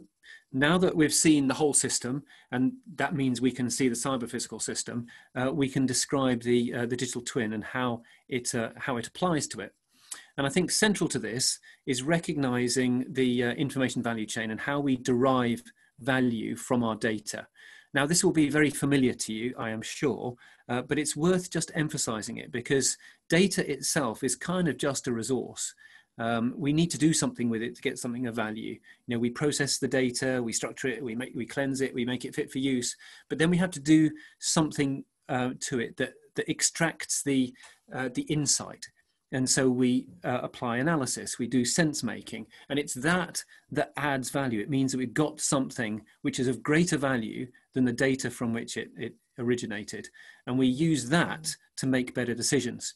now that we've seen the whole system, and that means we can see the cyber physical system, uh, we can describe the, uh, the digital twin and how it, uh, how it applies to it. And I think central to this is recognizing the uh, information value chain and how we derive value from our data. Now, this will be very familiar to you, I am sure, uh, but it's worth just emphasizing it because data itself is kind of just a resource. Um, we need to do something with it to get something of value. You know, we process the data, we structure it, we make, we cleanse it, we make it fit for use, but then we have to do something uh, to it that that extracts the uh, the insight. And so we uh, apply analysis, we do sense making, and it's that that adds value. It means that we've got something which is of greater value than the data from which it, it originated. And we use that to make better decisions.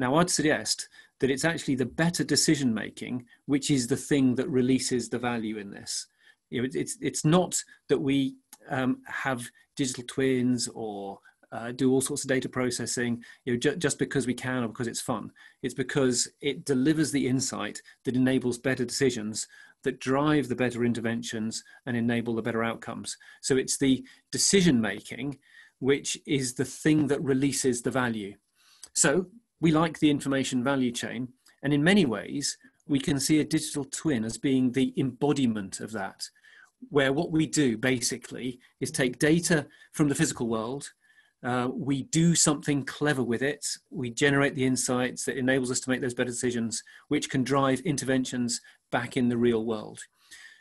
Now, I'd suggest that it's actually the better decision making which is the thing that releases the value in this. You know, it's, it's not that we um, have digital twins or uh, do all sorts of data processing you know, ju- just because we can or because it's fun. It's because it delivers the insight that enables better decisions that drive the better interventions and enable the better outcomes. So it's the decision making which is the thing that releases the value. So we like the information value chain, and in many ways, we can see a digital twin as being the embodiment of that, where what we do basically is take data from the physical world uh, we do something clever with it. We generate the insights that enables us to make those better decisions, which can drive interventions back in the real world.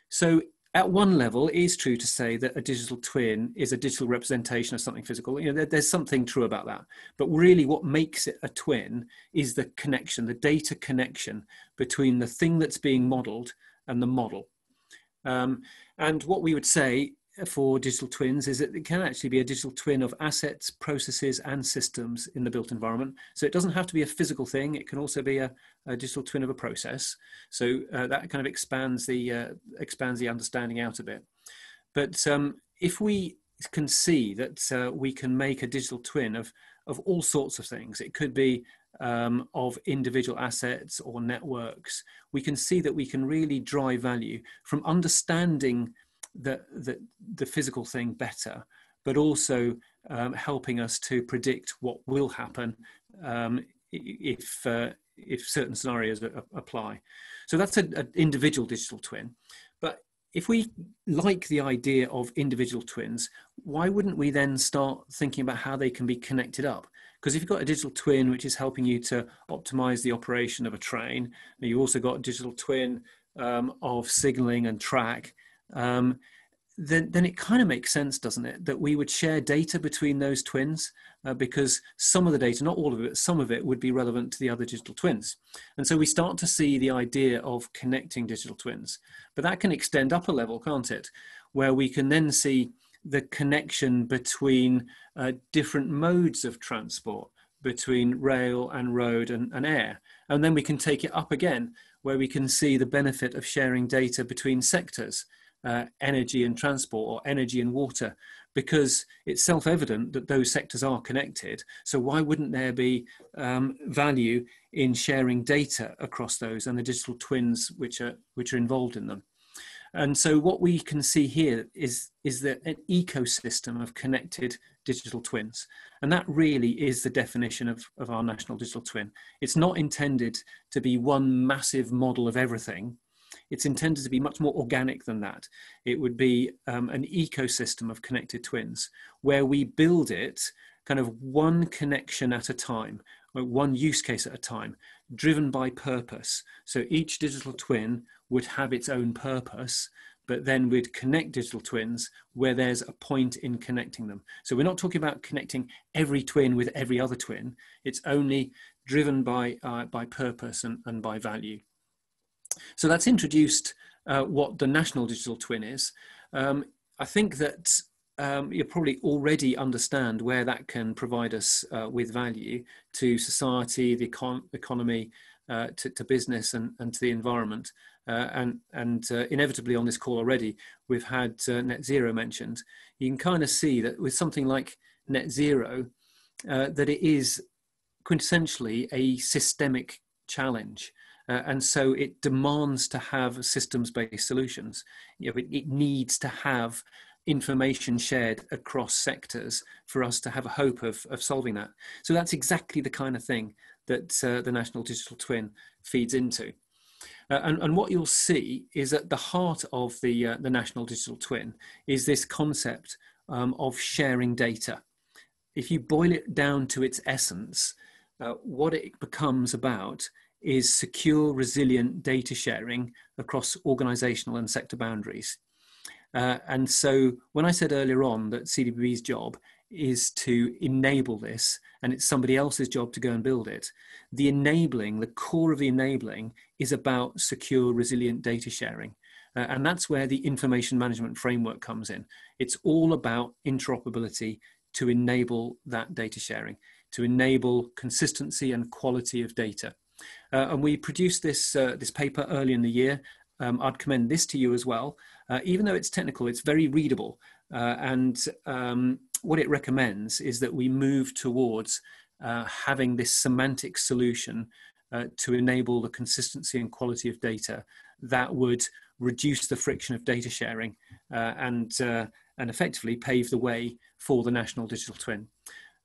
So at one level, it is true to say that a digital twin is a digital representation of something physical. You know, there, there's something true about that. But really, what makes it a twin is the connection, the data connection between the thing that's being modelled and the model. Um, and what we would say for digital twins is that it can actually be a digital twin of assets, processes, and systems in the built environment. So it doesn't have to be a physical thing. It can also be a, a digital twin of a process. So uh, that kind of expands the uh, expands the understanding out a bit. But um, if we can see that uh, we can make a digital twin of of all sorts of things, it could be um, of individual assets or networks. We can see that we can really drive value from understanding the, the, the physical thing better, but also um, helping us to predict what will happen um, if, uh, if certain scenarios apply. So that's an individual digital twin. But if we like the idea of individual twins, why wouldn't we then start thinking about how they can be connected up? Because if you've got a digital twin which is helping you to optimize the operation of a train, you've also got a digital twin um, of signaling and track, um, then, then it kind of makes sense, doesn't it, that we would share data between those twins uh, because some of the data, not all of it, some of it would be relevant to the other digital twins. And so we start to see the idea of connecting digital twins. But that can extend up a level, can't it? Where we can then see the connection between uh, different modes of transport, between rail and road and, and air. And then we can take it up again, where we can see the benefit of sharing data between sectors uh, energy and transport or energy and water because it's self-evident that those sectors are connected. So why wouldn't there be um, value in sharing data across those and the digital twins which are which are involved in them? And so what we can see here is is that an ecosystem of connected digital twins, and that really is the definition of, of our national digital twin. It's not intended to be one massive model of everything it's intended to be much more organic than that. It would be um, an ecosystem of connected twins where we build it kind of one connection at a time, one use case at a time, driven by purpose. So each digital twin would have its own purpose, but then we'd connect digital twins where there's a point in connecting them. So we're not talking about connecting every twin with every other twin. It's only driven by, uh, by purpose and, and by value. So that's introduced uh, what the national digital twin is. Um, I think that um, you probably already understand where that can provide us uh, with value to society, the econ economy, uh, to, to, business and, and, to the environment. Uh, and and uh, inevitably on this call already, we've had uh, net zero mentioned. You can kind of see that with something like net zero, uh, that it is quintessentially a systemic challenge. Uh, and so it demands to have systems-based solutions. You know, it, it, needs to have information shared across sectors for us to have a hope of, of solving that. So that's exactly the kind of thing that uh, the National Digital Twin feeds into. Uh, and, and, what you'll see is at the heart of the, uh, the National Digital Twin is this concept um, of sharing data. If you boil it down to its essence, uh, what it becomes about is secure, resilient data sharing across organizational and sector boundaries. Uh, and so when I said earlier on that CDBB's job is to enable this and it's somebody else's job to go and build it, the enabling, the core of the enabling is about secure, resilient data sharing. Uh, and that's where the information management framework comes in. It's all about interoperability to enable that data sharing, to enable consistency and quality of data. Uh, and we produced this, uh, this paper early in the year. Um, I'd commend this to you as well. Uh, even though it's technical, it's very readable. Uh, and um, what it recommends is that we move towards uh, having this semantic solution uh, to enable the consistency and quality of data that would reduce the friction of data sharing and, and effectively pave the way for the national digital twin.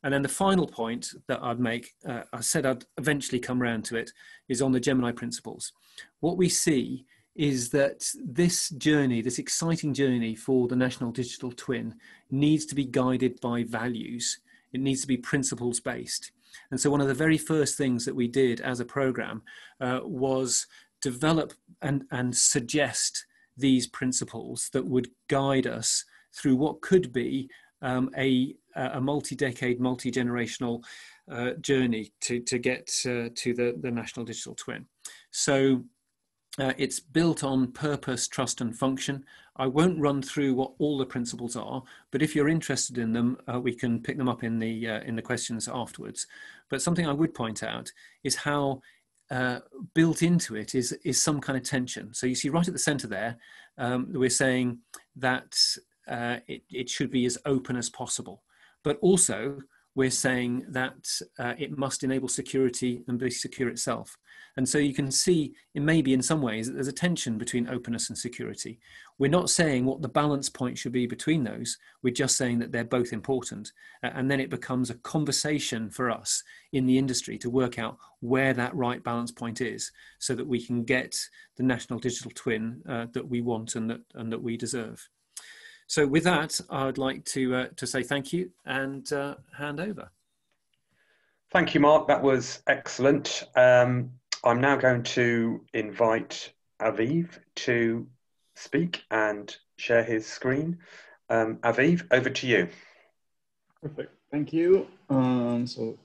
And then the final point that I'd make, uh, I said I'd eventually come around to it, is on the Gemini principles. What we see is that this journey, this exciting journey for the National Digital Twin, needs to be guided by values. It needs to be principles based. And so, one of the very first things that we did as a program uh, was develop and, and suggest these principles that would guide us through what could be um, a, a multi-decade, multi-generational uh, journey to, to get uh, to the, the national digital twin. So uh, it's built on purpose, trust, and function. I won't run through what all the principles are, but if you're interested in them, uh, we can pick them up in the uh, in the questions afterwards. But something I would point out is how uh, built into it is is some kind of tension. So you see right at the centre there, um, we're saying that uh, it, it should be as open as possible, but also we're saying that uh, it must enable security and be secure itself. And so you can see, it may be in some ways, that there's a tension between openness and security. We're not saying what the balance point should be between those. We're just saying that they're both important. Uh, and then it becomes a conversation for us in the industry to work out where that right balance point is so that we can get the national digital twin uh, that we want and that, and that we deserve. So with that, I'd like to, uh, to say thank you and uh, hand over. Thank you, Mark. That was excellent. Um, I'm now going to invite Aviv to speak and share his screen. Um, Aviv, over to you. Perfect. Thank you. Um, so,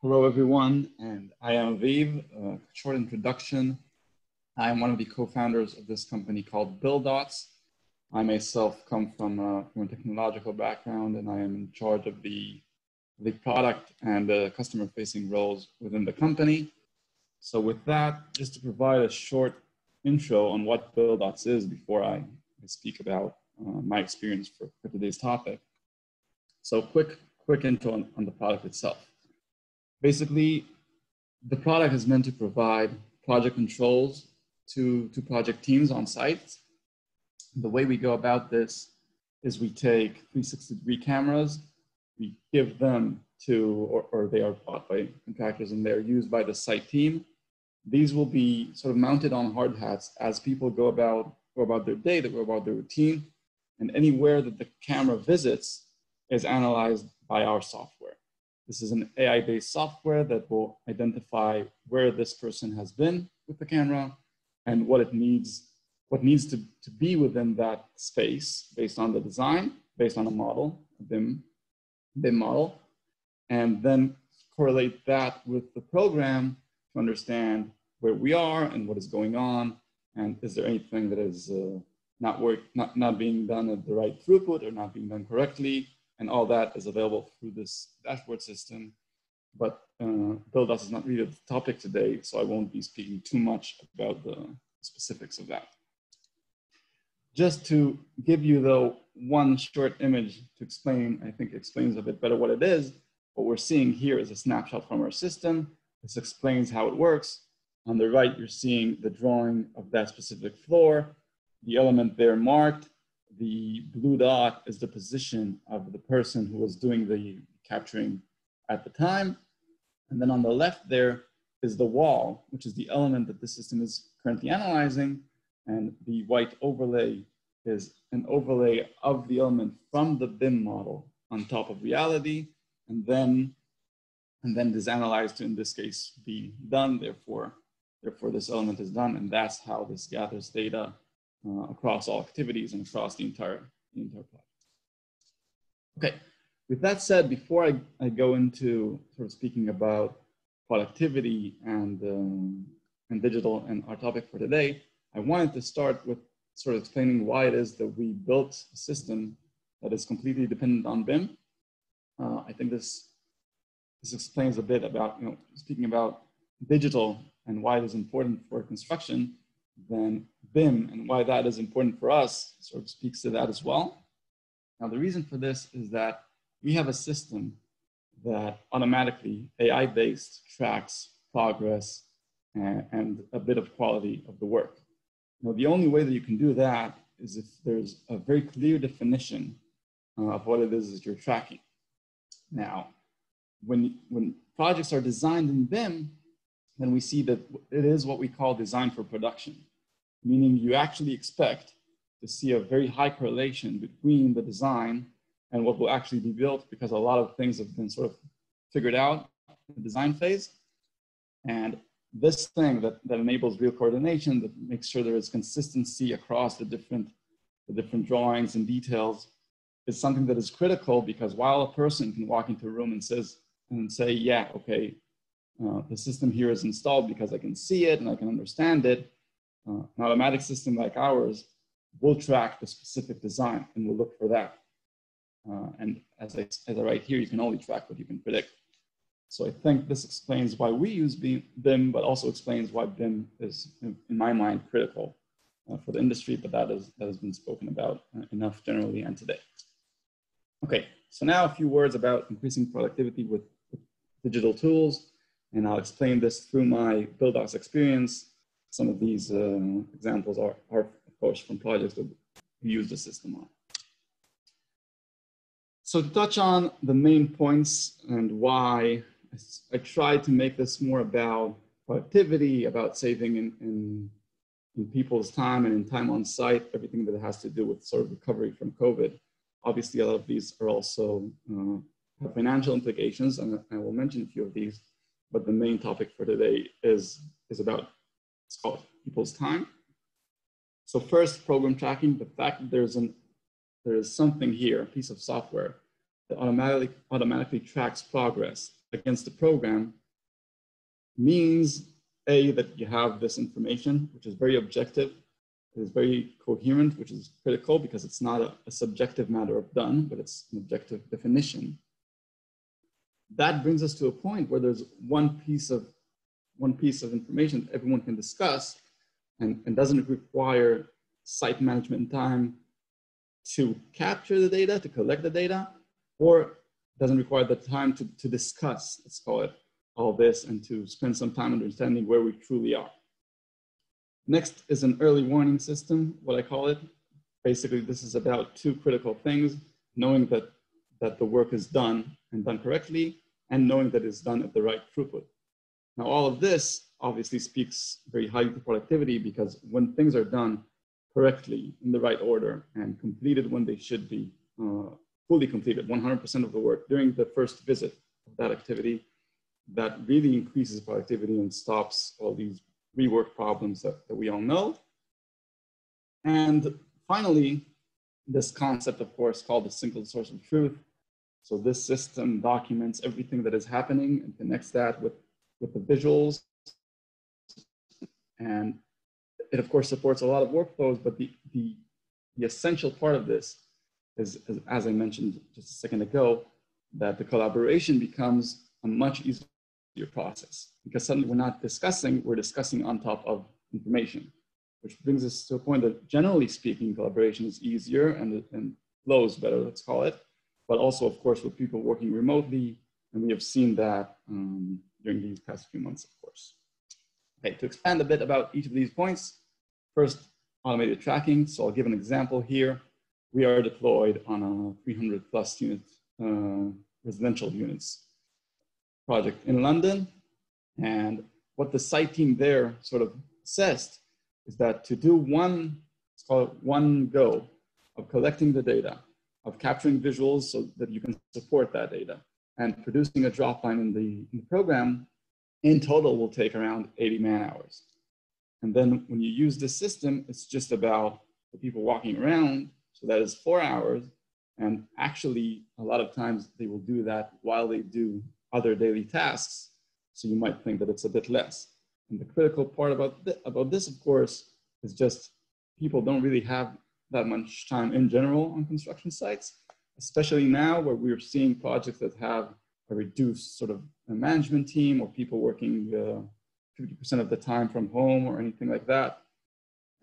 hello everyone, and I am Aviv. Uh, short introduction. I am one of the co-founders of this company called Buildots. I myself come from a, from a technological background and I am in charge of the, the product and the customer facing roles within the company. So with that, just to provide a short intro on what Buildots is before I, I speak about uh, my experience for, for, today's topic. So quick, quick intro on, on the product itself. Basically, the product is meant to provide project controls to, to project teams on site the way we go about this is we take 360 degree cameras, we give them to, or, or they are bought by contractors and they're used by the site team. These will be sort of mounted on hard hats as people go about, go about their day, they go about their routine, and anywhere that the camera visits is analyzed by our software. This is an AI-based software that will identify where this person has been with the camera and what it needs what needs to, to be within that space based on the design, based on a model, a BIM, BIM model, and then correlate that with the program to understand where we are and what is going on, and is there anything that is uh, not work, not, not being done at the right throughput or not being done correctly, and all that is available through this dashboard system. But uh, Buildots is not really the topic today, so I won't be speaking too much about the specifics of that. Just to give you though one short image to explain, I think explains a bit better what it is. What we're seeing here is a snapshot from our system. This explains how it works. On the right, you're seeing the drawing of that specific floor. The element there marked, the blue dot is the position of the person who was doing the capturing at the time. And then on the left there is the wall, which is the element that the system is currently analyzing. And the white overlay is an overlay of the element from the BIM model on top of reality, and then and then this analyzed to, in this case, be done. Therefore, therefore this element is done, and that's how this gathers data uh, across all activities and across the entire, the entire project. Okay, with that said, before I, I go into sort of speaking about productivity and, um, and digital and our topic for today, I wanted to start with sort of explaining why it is that we built a system that is completely dependent on BIM. Uh, I think this, this explains a bit about, you know, speaking about digital and why it is important for construction, then BIM and why that is important for us sort of speaks to that as well. Now, the reason for this is that we have a system that automatically AI-based tracks progress and, and a bit of quality of the work. Now, the only way that you can do that is if there's a very clear definition uh, of what it is that you're tracking. Now, when, when projects are designed in BIM, then we see that it is what we call design for production, meaning you actually expect to see a very high correlation between the design and what will actually be built because a lot of things have been sort of figured out in the design phase. And this thing that, that enables real coordination, that makes sure there is consistency across the different, the different drawings and details, is something that is critical because while a person can walk into a room and says and say, yeah, okay, uh, the system here is installed because I can see it and I can understand it. Uh, an automatic system like ours will track the specific design and will look for that. Uh, and as I, as I write here, you can only track what you can predict. So I think this explains why we use BIM, but also explains why BIM is, in my mind, critical uh, for the industry, but that, is, that has been spoken about uh, enough generally and today. Okay, so now a few words about increasing productivity with, digital tools, and I'll explain this through my Buildots experience. Some of these uh, examples are, are, of course, from projects that use the system on. So to touch on the main points and why I tried to make this more about productivity, about saving in, in, in, people's time and in time on site, everything that has to do with sort of recovery from COVID. Obviously, a lot of these are also uh, have financial implications, and I will mention a few of these. But the main topic for today is, is about people's time. So first, program tracking, the fact that there's, an, there is something here, a piece of software that automatically, automatically tracks progress against the program means A, that you have this information, which is very objective, it is very coherent, which is critical because it's not a, a subjective matter of done, but it's an objective definition. That brings us to a point where there's one piece of one piece of information that everyone can discuss and, and doesn't require site management time to capture the data, to collect the data, or doesn't require the time to, to discuss, let's call it, all this and to spend some time understanding where we truly are. Next is an early warning system, what I call it. Basically, this is about two critical things, knowing that, that the work is done and done correctly, and knowing that it's done at the right throughput. Now, all of this obviously speaks very highly to productivity because when things are done correctly in the right order and completed when they should be, uh, fully completed 100% of the work during the first visit of that activity, that really increases productivity and stops all these rework problems that, that we all know. And finally, this concept, of course, called the single source of truth. So this system documents everything that is happening and connects that with, with the visuals. And it, of course, supports a lot of workflows, but the, the, the essential part of this is, is, as I mentioned just a second ago, that the collaboration becomes a much easier process because suddenly we're not discussing, we're discussing on top of information, which brings us to a point that generally speaking, collaboration is easier and, and flows better, let's call it. But also, of course, with people working remotely, and we have seen that um, during these past few months, of course. Okay, to expand a bit about each of these points, first, automated tracking. So I'll give an example here we are deployed on a 300 plus unit uh, residential units project in London. And what the site team there sort of assessed is that to do one, it's called one go of collecting the data, of capturing visuals so that you can support that data, and producing a drop line in the, in the program, in total will take around 80 man hours. And then when you use this system, it's just about the people walking around so that is four hours. And actually, a lot of times they will do that while they do other daily tasks. So you might think that it's a bit less. And the critical part about, th about this, of course, is just people don't really have that much time in general on construction sites, especially now where we're seeing projects that have a reduced sort of management team or people working 50% uh, of the time from home or anything like that.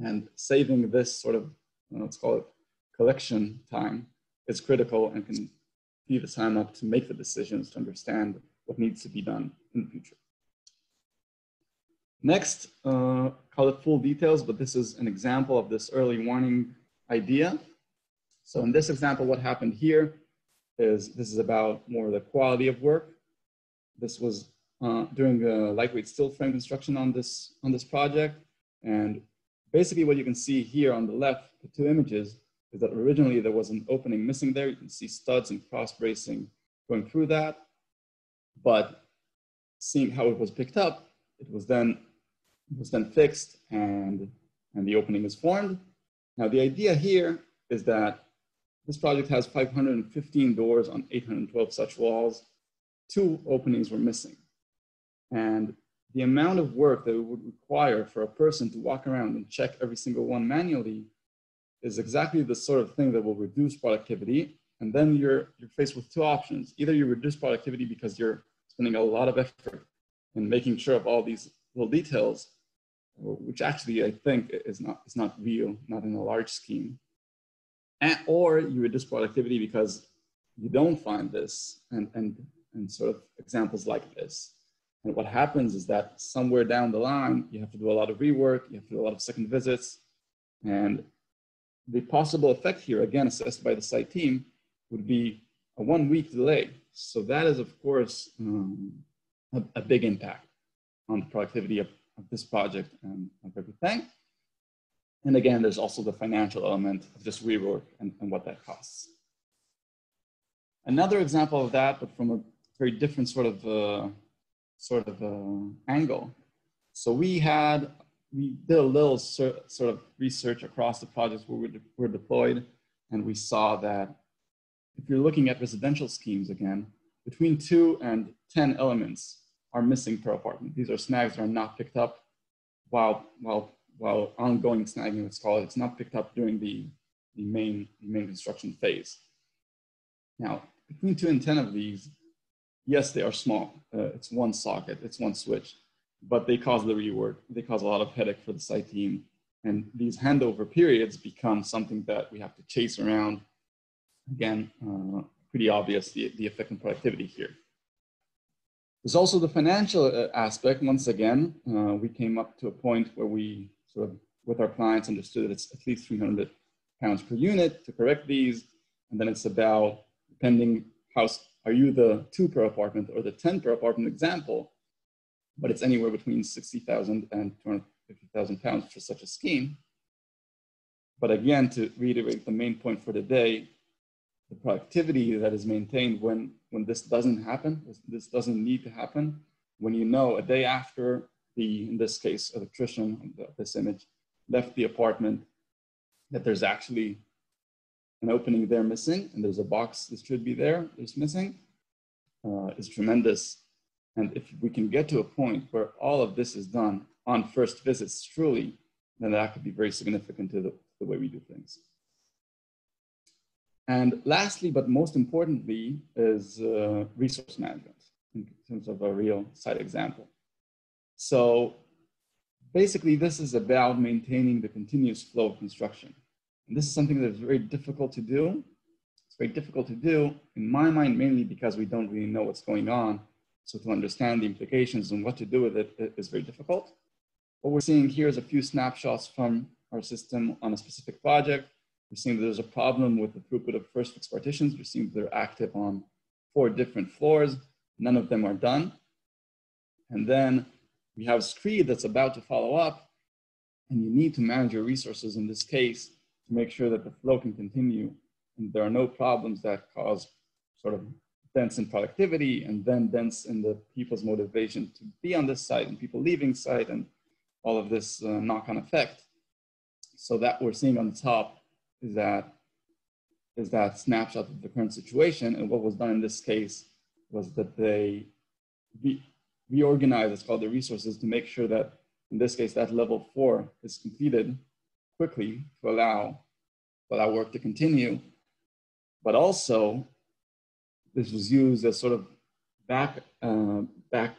And saving this sort of, let's call it collection time is critical and can be the time up to make the decisions to understand what needs to be done in the future. Next, uh, call it full details, but this is an example of this early warning idea. So in this example, what happened here is this is about more the quality of work. This was uh, during a lightweight steel frame construction on this, on this project. And basically what you can see here on the left, the two images, is that originally there was an opening missing there. You can see studs and cross bracing going through that. But seeing how it was picked up, it was then it was then fixed and and the opening is formed. Now the idea here is that this project has 515 doors on 812 such walls. Two openings were missing. And the amount of work that it would require for a person to walk around and check every single one manually is exactly the sort of thing that will reduce productivity. And then you're, you're faced with two options. Either you reduce productivity because you're spending a lot of effort in making sure of all these little details, which actually I think is not, is not real, not in a large scheme. And, or you reduce productivity because you don't find this and, and, and sort of examples like this. And what happens is that somewhere down the line, you have to do a lot of rework, you have to do a lot of second visits. And the possible effect here, again, assessed by the site team, would be a one week delay. So that is, of course, um, a, a, big impact on the productivity of, of this project and of everything. And again, there's also the financial element of just rework and, and what that costs. Another example of that, but from a very different sort of uh, sort of uh, angle. So we had, we did a little sort of research across the projects where we de were deployed, and we saw that if you're looking at residential schemes again, between two and 10 elements are missing per apartment. These are snags that are not picked up while, while, while ongoing snagging, let's call it, it's not picked up during the, the, main, the main construction phase. Now, between two and 10 of these, yes, they are small. Uh, it's one socket, it's one switch, but they cause the rework. They cause a lot of headache for the site team. And these handover periods become something that we have to chase around. Again, uh, pretty obvious the, the effect on productivity here. There's also the financial uh, aspect. Once again, uh, we came up to a point where we sort of, with our clients, understood that it's at least 300 pounds per unit to correct these. And then it's about, depending how are you the two per apartment or the 10 per apartment example? But it's anywhere between 60,000 and 250,000 pounds for such a scheme. But again, to reiterate the main point for the day, the productivity that is maintained when, when this doesn't happen, this doesn't need to happen, when you know a day after the, in this case, electrician, this image, left the apartment, that there's actually an opening there missing, and there's a box that should be there that's missing, uh, is tremendous. And if we can get to a point where all of this is done on first visits truly, then that could be very significant to the, the way we do things. And lastly, but most importantly, is uh, resource management in terms of a real site example. So basically, this is about maintaining the continuous flow of construction. And this is something that's very difficult to do. It's very difficult to do, in my mind, mainly because we don't really know what's going on. So to understand the implications and what to do with it is very difficult. What we're seeing here is a few snapshots from our system on a specific project. We're seeing that there's a problem with the throughput of first fix partitions. We're seeing that they're active on four different floors. None of them are done. And then we have Screed that's about to follow up, and you need to manage your resources in this case to make sure that the flow can continue and there are no problems that cause sort of dents in productivity and then dents in the people's motivation to be on this site and people leaving site and all of this uh, knock-on effect. So that we're seeing on the top is that is that snapshot of the current situation. And what was done in this case was that they re reorganized, it's called the resources, to make sure that in this case, that level four is completed quickly to allow, to allow work to continue. But also, this was used as sort of back, uh, back,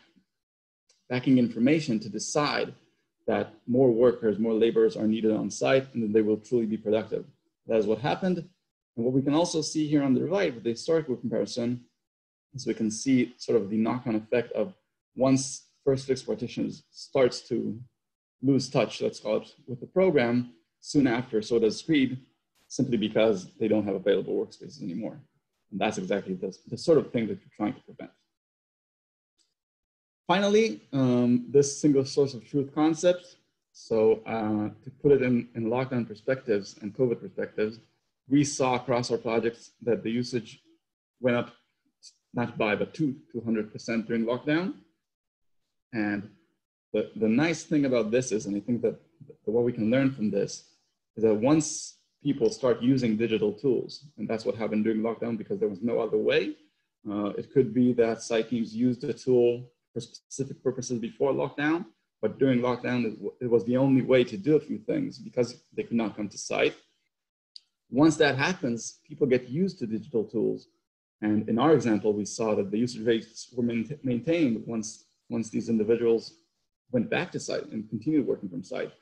backing information to decide that more workers, more laborers are needed on site and then they will truly be productive. That is what happened. And what we can also see here on the right with the historical comparison is we can see sort of the knock-on effect of once first fix partition starts to lose touch, let's call it, with the program, soon after, so does Screed, simply because they don't have available workspaces anymore. And that's exactly the, the sort of thing that you're trying to prevent. Finally, um, this single source of truth concept. So uh, to put it in, in lockdown perspectives and COVID perspectives, we saw across our projects that the usage went up not by, but to 200% during lockdown. And the, the nice thing about this is, and I think that what we can learn from this is that once people start using digital tools, and that's what happened during lockdown because there was no other way. Uh, it could be that site teams used the tool for specific purposes before lockdown, but during lockdown, it was the only way to do a few things because they could not come to site. Once that happens, people get used to digital tools. And in our example, we saw that the usage rates were maintained once, once these individuals went back to site and continued working from site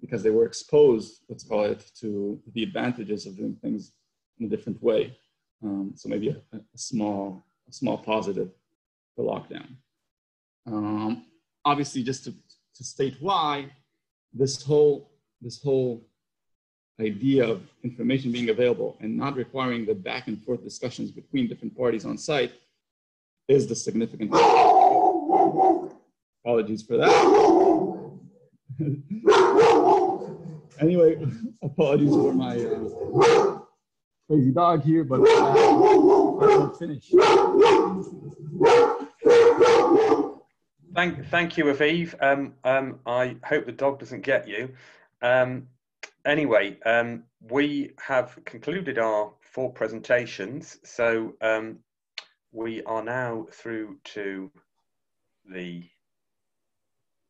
because they were exposed, let's call it, to the advantages of doing things in a different way. Um, so maybe a, a, small, a small positive for lockdown. Um, obviously, just to, to state why, this whole, this whole idea of information being available and not requiring the back and forth discussions between different parties on site is the significant. Apologies for that. anyway, apologies for my uh, crazy dog here, but uh, I finish. Thank, thank you, Aviv. Um, um, I hope the dog doesn't get you. Um, anyway, um, we have concluded our four presentations, so um, we are now through to the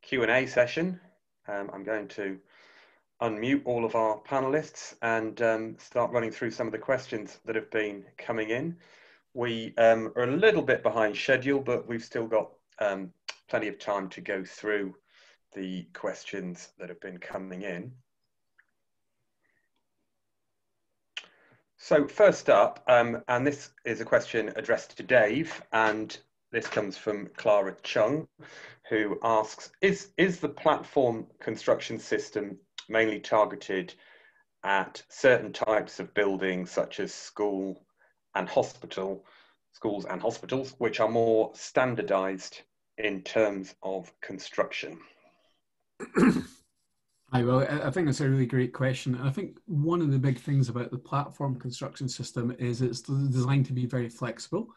Q&A session. Um, I'm going to unmute all of our panelists and um, start running through some of the questions that have been coming in. We um, are a little bit behind schedule, but we've still got um, plenty of time to go through the questions that have been coming in. So first up, um, and this is a question addressed to Dave, and this comes from Clara Chung, who asks, is, is the platform construction system mainly targeted at certain types of buildings such as school and hospital, schools and hospitals, which are more standardized in terms of construction? Hi, well, I think that's a really great question. I think one of the big things about the platform construction system is it's designed to be very flexible.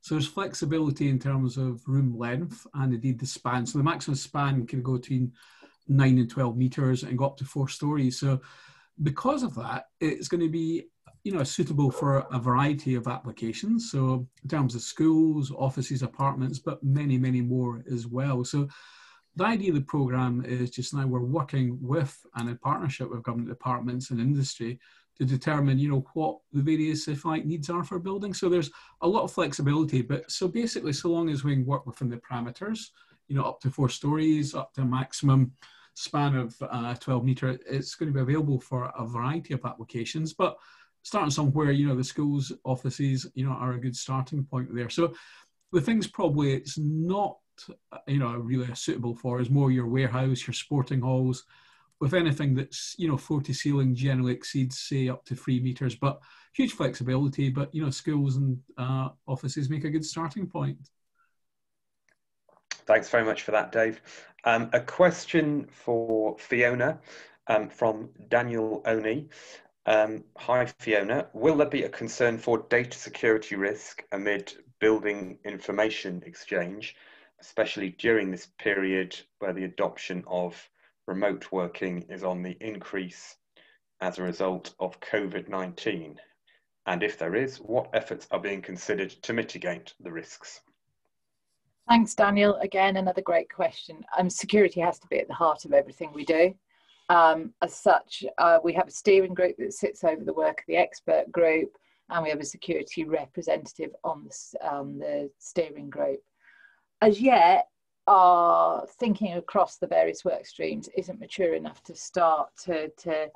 So there's flexibility in terms of room length and indeed the span. So the maximum span can go between nine and 12 meters and go up to four stories. So because of that, it's going to be you know suitable for a variety of applications. So in terms of schools, offices, apartments, but many, many more as well. So the idea of the program is just now we're working with and in partnership with government departments and industry to determine, you know, what the various, if needs are for a building. So there's a lot of flexibility, but so basically, so long as we can work within the parameters, you know, up to four stories, up to a maximum span of uh, 12 meter, it's going to be available for a variety of applications, but starting somewhere, you know, the schools, offices, you know, are a good starting point there. So the things probably it's not, you know, really suitable for is more your warehouse, your sporting halls, with anything that's you know floor to ceiling generally exceeds say up to three meters but huge flexibility but you know schools and uh, offices make a good starting point. Thanks very much for that dave. Um, a question for fiona um, from daniel oni um, hi fiona. Will there be a concern for data security risk amid building information exchange especially during this period where the adoption of remote working is on the increase as a result of COVID 19? And if there is, what efforts are being considered to mitigate the risks? Thanks, Daniel. Again, another great question. Um, security has to be at the heart of everything we do. Um, as such, uh, we have a steering group that sits over the work of the expert group, and we have a security representative on the, um, the steering group. As yet, our thinking across the various work streams isn't mature enough to start to, to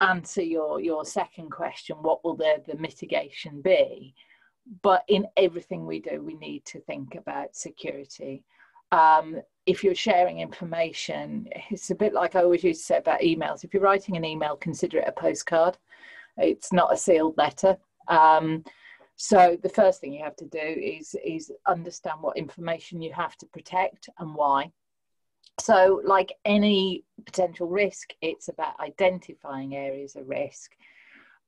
answer your, your second question what will the, the mitigation be? But in everything we do, we need to think about security. Um, if you're sharing information, it's a bit like I always used to say about emails. If you're writing an email, consider it a postcard. It's not a sealed letter. Um, so the first thing you have to do is is understand what information you have to protect and why. So like any potential risk, it's about identifying areas of risk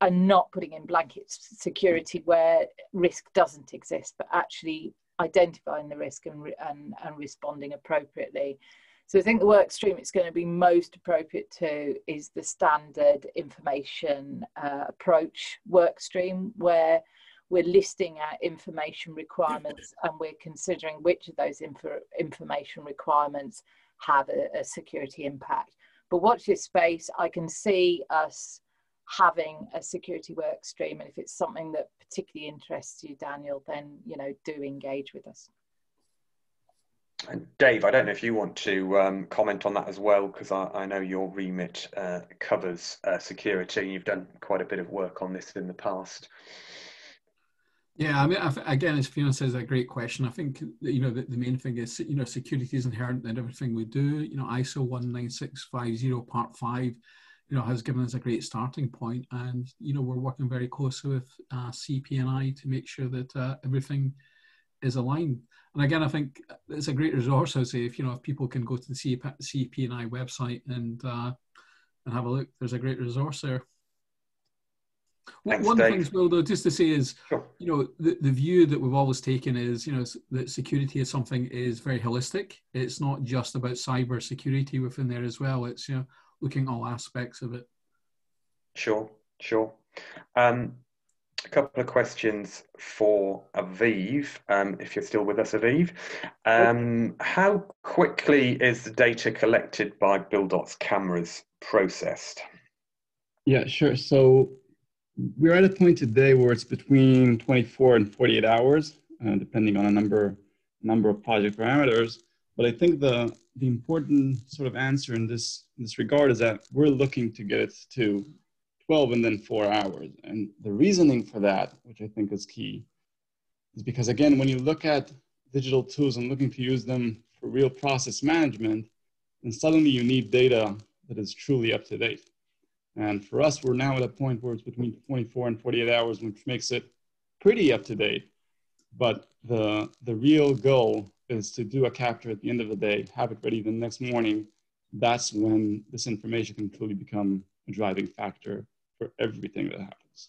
and not putting in blanket security where risk doesn't exist, but actually identifying the risk and, and, and responding appropriately. So I think the work stream it's going to be most appropriate to is the standard information uh, approach work stream where we're listing our information requirements and we're considering which of those info information requirements have a, a security impact. But watch this space, I can see us having a security work stream and if it's something that particularly interests you daniel then you know do engage with us and Dave, I don't know if you want to um, comment on that as well, because I, I, know your remit uh, covers uh, security. You've done quite a bit of work on this in the past. Yeah, I mean, again, as Fiona says, a great question. I think you know the, the, main thing is you know security is inherent in everything we do. You know, ISO one nine six five zero Part five, you know, has given us a great starting point, and you know we're working very closely with uh, CPNI to make sure that uh, everything is aligned. And again, I think it's a great resource. I'd say if you know if people can go to the CPNI website and uh, and have a look, there's a great resource there. Thanks, One Dave. thing as well, though, just to say is, sure. you know, the, the view that we've always taken is, you know, that security is something is very holistic. It's not just about cyber security within there as well. It's you know looking at all aspects of it. Sure, sure. Um, a couple of questions for Aviv, um, if you're still with us, Aviv. Um, how quickly is the data collected by Buildots' cameras processed? Yeah, sure. So we're at a point today where it's between 24 and 48 hours, uh, depending on a number number of project parameters. But I think the the important sort of answer in this in this regard is that we're looking to get it to 12 and then four hours. And the reasoning for that, which I think is key, is because again, when you look at digital tools and looking to use them for real process management, then suddenly you need data that is truly up to date. And for us, we're now at a point where it's between 24 and 48 hours, which makes it pretty up to date. But the, the real goal is to do a capture at the end of the day, have it ready the next morning. That's when this information can truly become a driving factor for everything that happens.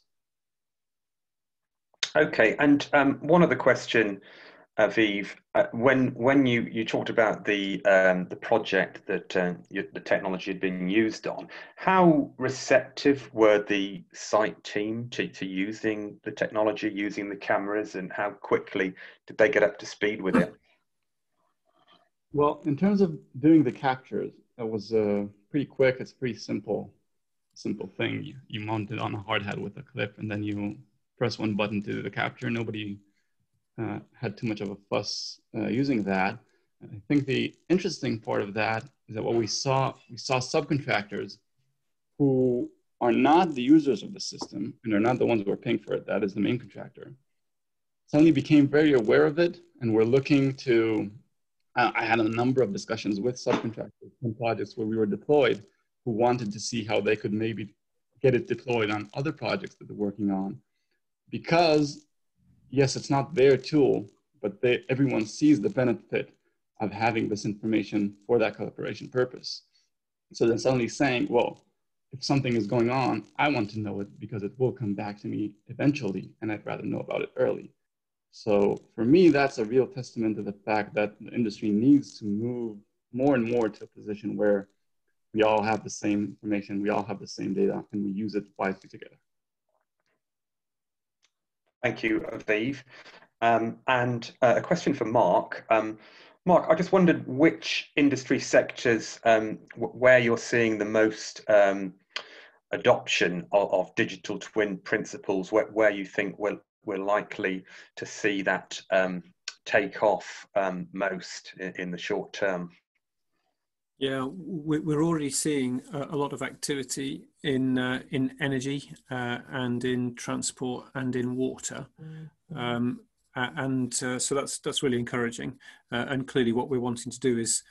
Okay, and um, one other question, Aviv, uh, when when you, you talked about the um, the project that uh, you, the technology had been used on, how receptive were the site team to, to using the technology, using the cameras, and how quickly did they get up to speed with it? Well, in terms of doing the captures, it was uh, pretty quick. It's pretty simple simple thing. You, you mount it on a hard hat with a clip and then you press one button to do the capture. Nobody uh, had too much of a fuss uh, using that. I think the interesting part of that is that what we saw, we saw subcontractors who are not the users of the system and are not the ones who are paying for it. That is the main contractor. Suddenly became very aware of it and we're looking to, I had a number of discussions with subcontractors on projects where we were deployed who wanted to see how they could maybe get it deployed on other projects that they're working on. Because, yes, it's not their tool, but they, everyone sees the benefit of having this information for that collaboration purpose. So then suddenly saying, well, if something is going on, I want to know it because it will come back to me eventually, and I'd rather know about it early. So for me, that's a real testament to the fact that the industry needs to move more and more to a position where we all have the same information, we all have the same data, and we use it wisely together. Thank you, Aviv. Um, and uh, a question for Mark. Um, Mark, I just wondered which industry sectors um, where you're seeing the most um, adoption of, of, digital twin principles, where, where, you think we're, we're likely to see that um, take off um, most in, in the short term. Yeah, we're already seeing a lot of activity in uh, in energy uh, and in transport and in water, mm-hmm. um, and uh, so that's that's really encouraging. Uh, and clearly, what we're wanting to do is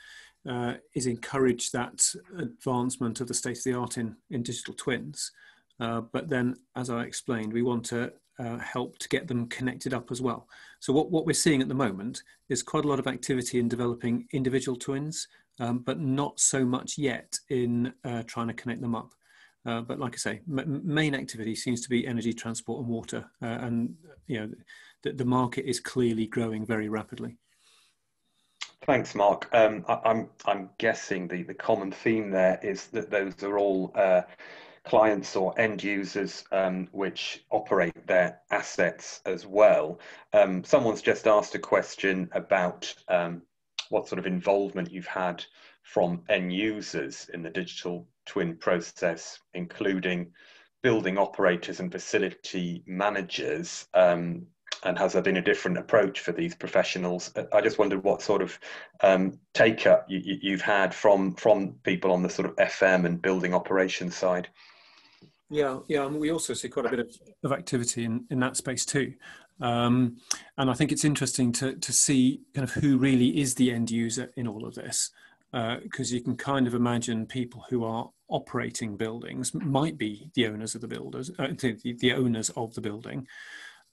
uh, is encourage that advancement of the state of the art in in digital twins. Uh, but then, as I explained, we want to help to get them connected up as well. So what, what we're seeing at the moment is quite a lot of activity in developing individual twins um, but not so much yet in uh, trying to connect them up. Uh, but like I say, m- main activity seems to be energy, transport, and water, uh, and you know the, the market is clearly growing very rapidly. Thanks, Mark. Um, I, am I'm, I'm guessing the, the common theme there is that those are all uh, clients or end users um, which operate their assets as well. Um, someone's just asked a question about um, what sort of involvement you've had from end users in the digital twin process, including building operators and facility managers. Um, and has there been a different approach for these professionals? I just wondered what sort of um, take up you, have had from from people on the sort of FM and building operations side. Yeah, yeah, and we also see quite a bit of, of activity in, in that space too. Um, and I think it's interesting to, to see kind of who really is the end user in all of this, because uh, you can kind of imagine people who are operating buildings might be the owners of the builders, uh, the, the, owners of the building,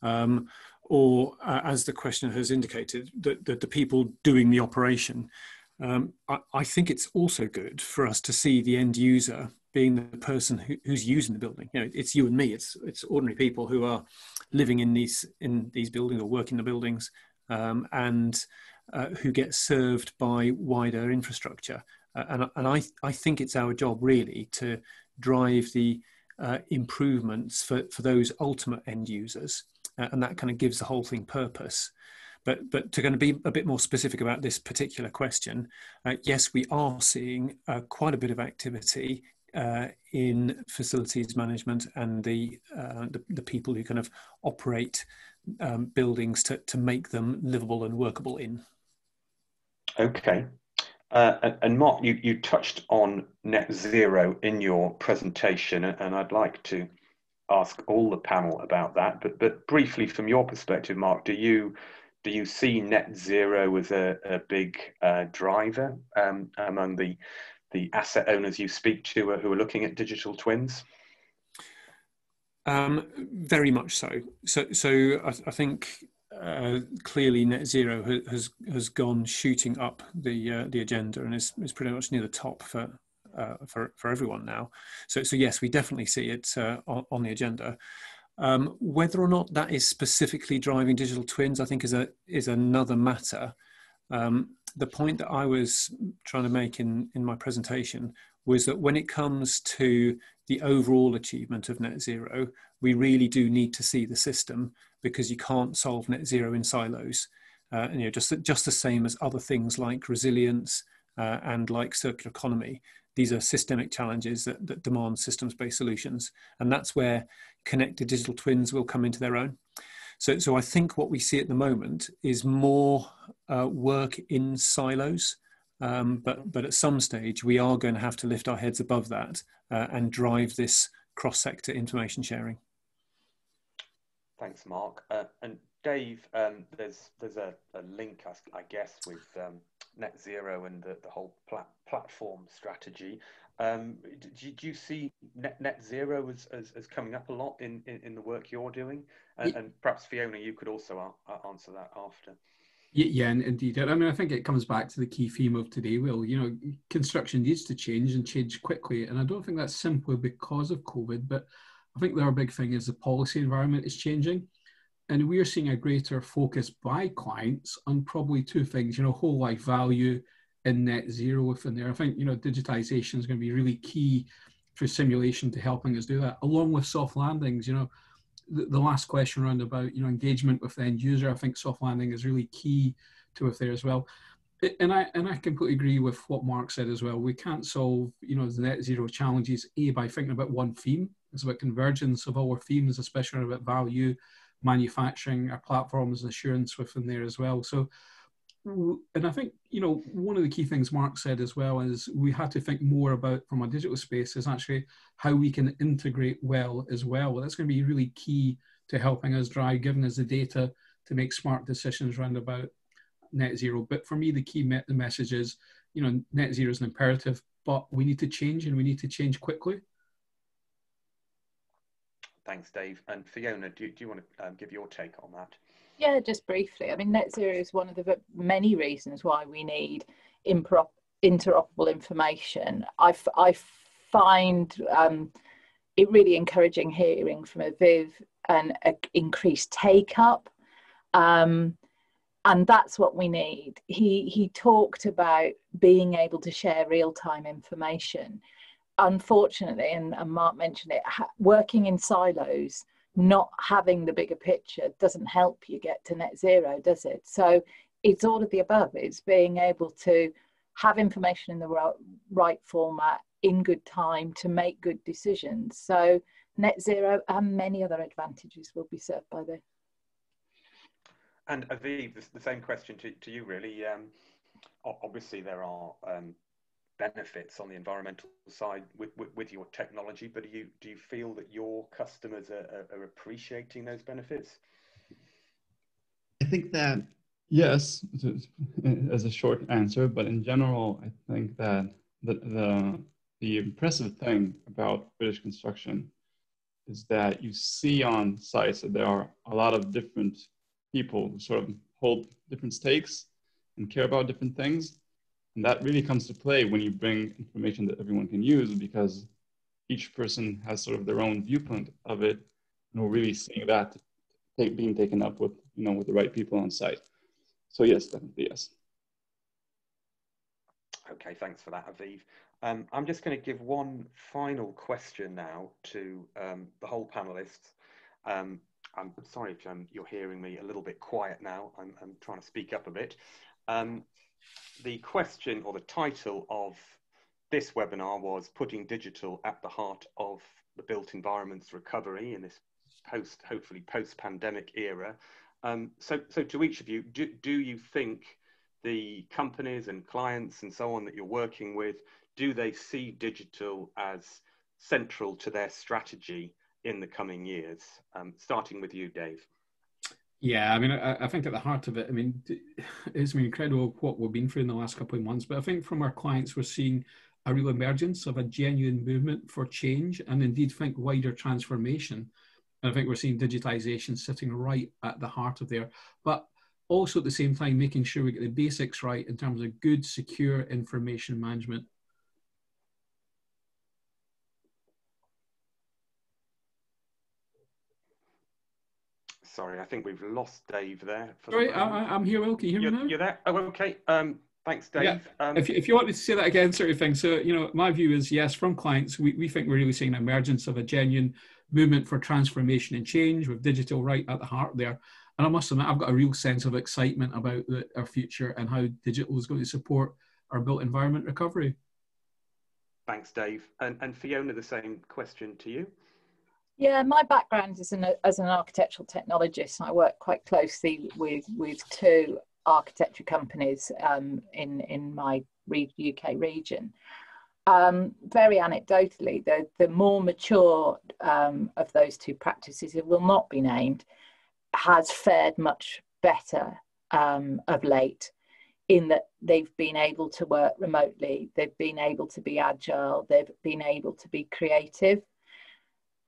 um, or uh, as the questioner has indicated, that the, the people doing the operation. Um, I, I, think it's also good for us to see the end user being the person who, who's using the building. You know, it's you and me. It's it's ordinary people who are living in these in these buildings or working the buildings, um, and uh, who get served by wider infrastructure. Uh, and and I I think it's our job really to drive the uh, improvements for for those ultimate end users, uh, and that kind of gives the whole thing purpose. But, but to kind of be a bit more specific about this particular question, uh, yes, we are seeing uh, quite a bit of activity uh, in facilities management and the, uh, the, the people who kind of operate um, buildings to to make them livable and workable in. Okay. Uh, and, Mark, you, you touched on net zero in your presentation, and I'd like to ask all the panel about that. But but briefly, from your perspective, Mark, do you do you see net zero as a, a big uh, driver um, among the the asset owners you speak to who are looking at digital twins? Um, very much so. So, so I, I think uh, clearly net zero has has gone shooting up the uh, the agenda and is, is pretty much near the top for uh, for for everyone now. So, so yes, we definitely see it uh, on, on, the agenda. Um, whether or not that is specifically driving digital twins, I think is a is another matter. Um, the point that I was trying to make in, in my presentation was that when it comes to the overall achievement of net zero, we really do need to see the system because you can't solve net zero in silos. Uh, and, you know, just, just the same as other things like resilience uh, and like circular economy. These are systemic challenges that, that demand systems-based solutions. And that's where connected digital twins will come into their own. So, so I think what we see at the moment is more uh, work in silos. Um, but, but at some stage, we are going to have to lift our heads above that uh, and drive this cross sector information sharing. Thanks, Mark. Uh, and Dave, um, there's there's a, a link, I, I guess, with um, net zero and the, the whole plat platform strategy. Um, do, do, you see net, net zero as, as, as, coming up a lot in, in, in the work you're doing? And, and, perhaps Fiona, you could also answer that after. Yeah, indeed. I mean, I think it comes back to the key theme of today. Will you know, construction needs to change and change quickly, and I don't think that's simply because of COVID, but I think the other big thing is the policy environment is changing, and we are seeing a greater focus by clients on probably two things. You know, whole life value and net zero within there. I think you know digitization is going to be really key for simulation to helping us do that, along with soft landings. You know the, the last question around about you know engagement with the end user, I think soft landing is really key to it there as well. And I and I completely agree with what Mark said as well. We can't solve you know the net zero challenges a by thinking about one theme. It's about convergence of our themes, especially about value, manufacturing, our platforms, assurance within there as well. So and I think you know one of the key things Mark said as well is we had to think more about from a digital space is actually how we can integrate well as well. well that's going to be really key to helping us drive, giving us the data to make smart decisions around about net zero. But for me, the key me- the message is you know net zero is an imperative, but we need to change and we need to change quickly. Thanks, Dave. And Fiona, do, do you want to um, give your take on that? Yeah, just briefly. I mean, net zero is one of the many reasons why we need interoperable information. I, I find um, it really encouraging hearing from Aviv an increased take up. Um, and that's what we need. He he talked about being able to share real time information. Unfortunately, and, and Mark mentioned it, ha- working in silos, not having the bigger picture doesn't help you get to net zero, does it? So it's all of the above. It's being able to have information in the right, format in good time to make good decisions. So net zero and many other advantages will be served by this. And Aviv, the same question to, to you really. Um, obviously, there are um, benefits on the environmental side with, with, with, your technology, but do you, do you feel that your customers are, are, appreciating those benefits? I think that yes, as a short answer, but in general, I think that the, the, the impressive thing about British construction is that you see on sites that there are a lot of different people who sort of hold different stakes and care about different things. And that really comes to play when you bring information that everyone can use because each person has sort of their own viewpoint of it. And we're really seeing that take, being taken up with, you know, with the right people on site. So yes, definitely yes. Okay, thanks for that, Aviv. Um, I'm just going to give one final question now to um, the whole panelists. Um, I'm sorry if um, you're hearing me a little bit quiet now. I'm, I'm trying to speak up a bit. The question or the title of this webinar was putting digital at the heart of the built environment's recovery in this post, hopefully post-pandemic era. Um, so, so to each of you, do, do you think the companies and clients and so on that you're working with, do they see digital as central to their strategy in the coming years? Um, starting with you, Dave. Yeah, I mean, I, I, think at the heart of it, I mean, it's been incredible what we've been through in the last couple of months. But I think from our clients, we're seeing a real emergence of a genuine movement for change and indeed think wider transformation. And I think we're seeing digitization sitting right at the heart of there. But also at the same time, making sure we get the basics right in terms of good, secure information management Sorry, I think we've lost Dave there. Sorry, I, am here. Will, can you hear you're, me now? You're there? Oh, okay. Um, thanks, Dave. Yeah. Um, if, if you want me to say that again, sort of thing. So, you know, my view is yes, from clients, we, we think we're really seeing an emergence of a genuine movement for transformation and change with digital right at the heart there. And I must admit, I've got a real sense of excitement about the, our future and how digital is going to support our built environment recovery. Thanks, Dave. And, and Fiona, the same question to you. Yeah, my background is an, as an architectural technologist. I work quite closely with, with two architecture companies um, in, in my UK region. Um, very anecdotally, the, the more mature um, of those two practices, it will not be named, has fared much better um, of late in that they've been able to work remotely, they've been able to be agile, they've been able to be creative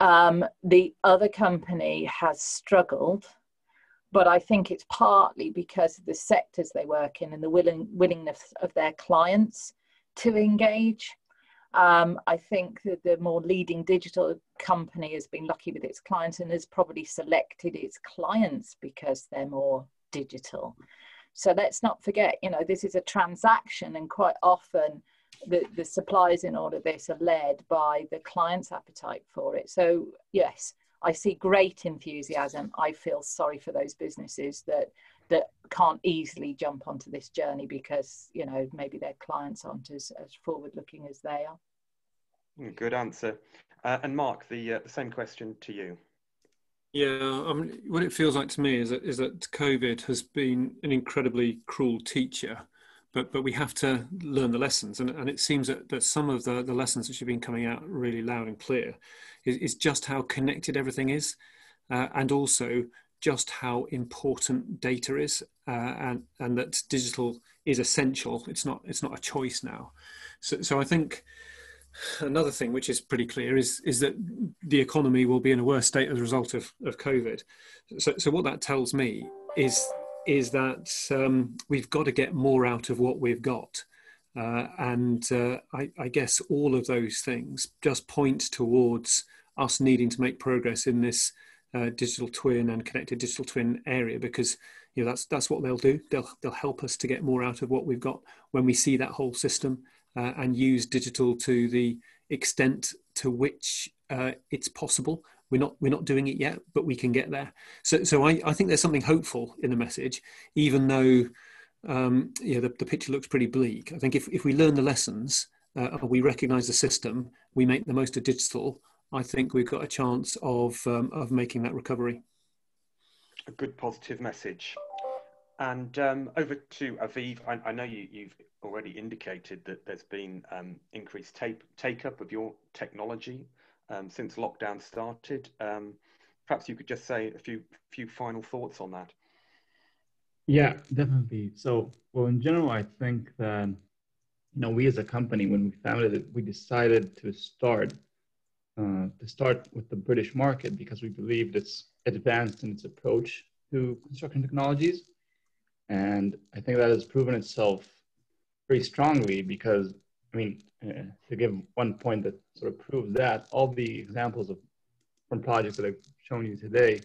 um, the other company has struggled, but I think it's partly because of the sectors they work in and the willing, willingness of their clients to engage. Um, I think that the more leading digital company has been lucky with its clients and has probably selected its clients because they're more digital. So let's not forget, you know, this is a transaction, and quite often the, the supplies in all of this are led by the client's appetite for it. So yes, I see great enthusiasm. I feel sorry for those businesses that that can't easily jump onto this journey because you know maybe their clients aren't as, as forward looking as they are. Hmm, good answer. Uh, and Mark, the uh, the same question to you. Yeah, I mean, what it feels like to me is that is that COVID has been an incredibly cruel teacher but but we have to learn the lessons. And, and it seems that, that some of the, the lessons which have been coming out really loud and clear is, is just how connected everything is uh, and also just how important data is uh, and and that digital is essential. It's not it's not a choice now. So so i think another thing which is pretty clear is is that the economy will be in a worse state as a result of, of covid. So so what that tells me is is that um, we've got to get more out of what we've got. Uh, and uh, I, I, guess all of those things just point towards us needing to make progress in this uh, digital twin and connected digital twin area because you know that's that's what they'll do. They'll they'll help us to get more out of what we've got when we see that whole system uh, and use digital to the extent to which uh, it's possible. We're not we're not doing it yet, but we can get there. So so I, I think there's something hopeful in the message, even though um, yeah the, the picture looks pretty bleak. I think if if we learn the lessons, uh, we recognise the system, we make the most of digital. I think we've got a chance of um, of making that recovery. A good positive message. And um, over to Aviv, I, I know you, have already indicated that there's been um, increased take, take up of your technology um, since lockdown started. Um, perhaps you could just say a few few final thoughts on that. Yeah, definitely. So, well, in general, I think that you know we as a company, when we founded it, we decided to start uh, to start with the British market because we believed it's advanced in its approach to construction technologies, and I think that has proven itself very strongly because I mean to give one point that sort of proves that all the examples of from projects that I've shown you today,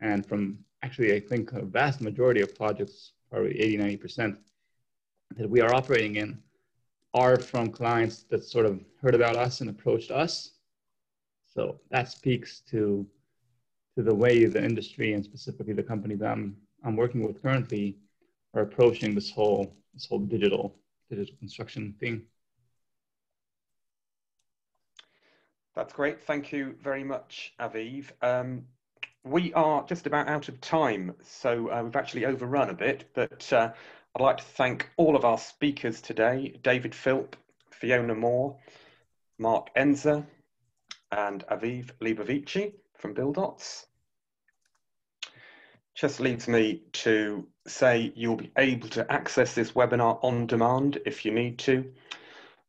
and from actually I think a vast majority of projects, probably 80, 90 percent that we are operating in, are from clients that sort of heard about us and approached us. So that speaks to to the way the industry and specifically the company that I'm I'm working with currently are approaching this whole this whole digital digital construction thing. That's great. Thank you very much, Aviv. Um, we are just about out of time, so uh, we've actually overrun a bit, but uh, I'd like to thank all of our speakers today, David Philp, Fiona Moore, Mark Enzer, and Aviv Leibovici from Buildots. Just leaves me to say you'll be able to access this webinar on demand if you need to.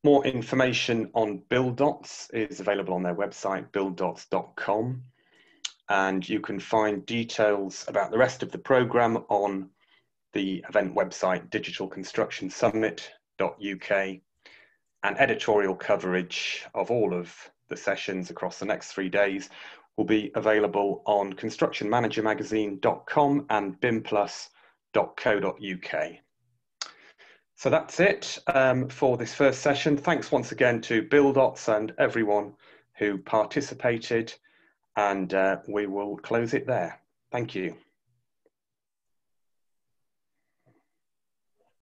More information on Buildots is available on their website, buildots.com. And you can find details about the rest of the program on the event website, digitalconstructionsummit.uk, and editorial coverage of all of the sessions across the next three days will be available on constructionmanagermagazine.com and bimplus.co.uk. So that's it um, for this first session. Thanks once again to Buildots and everyone who participated, and uh, we will close it there. Thank you.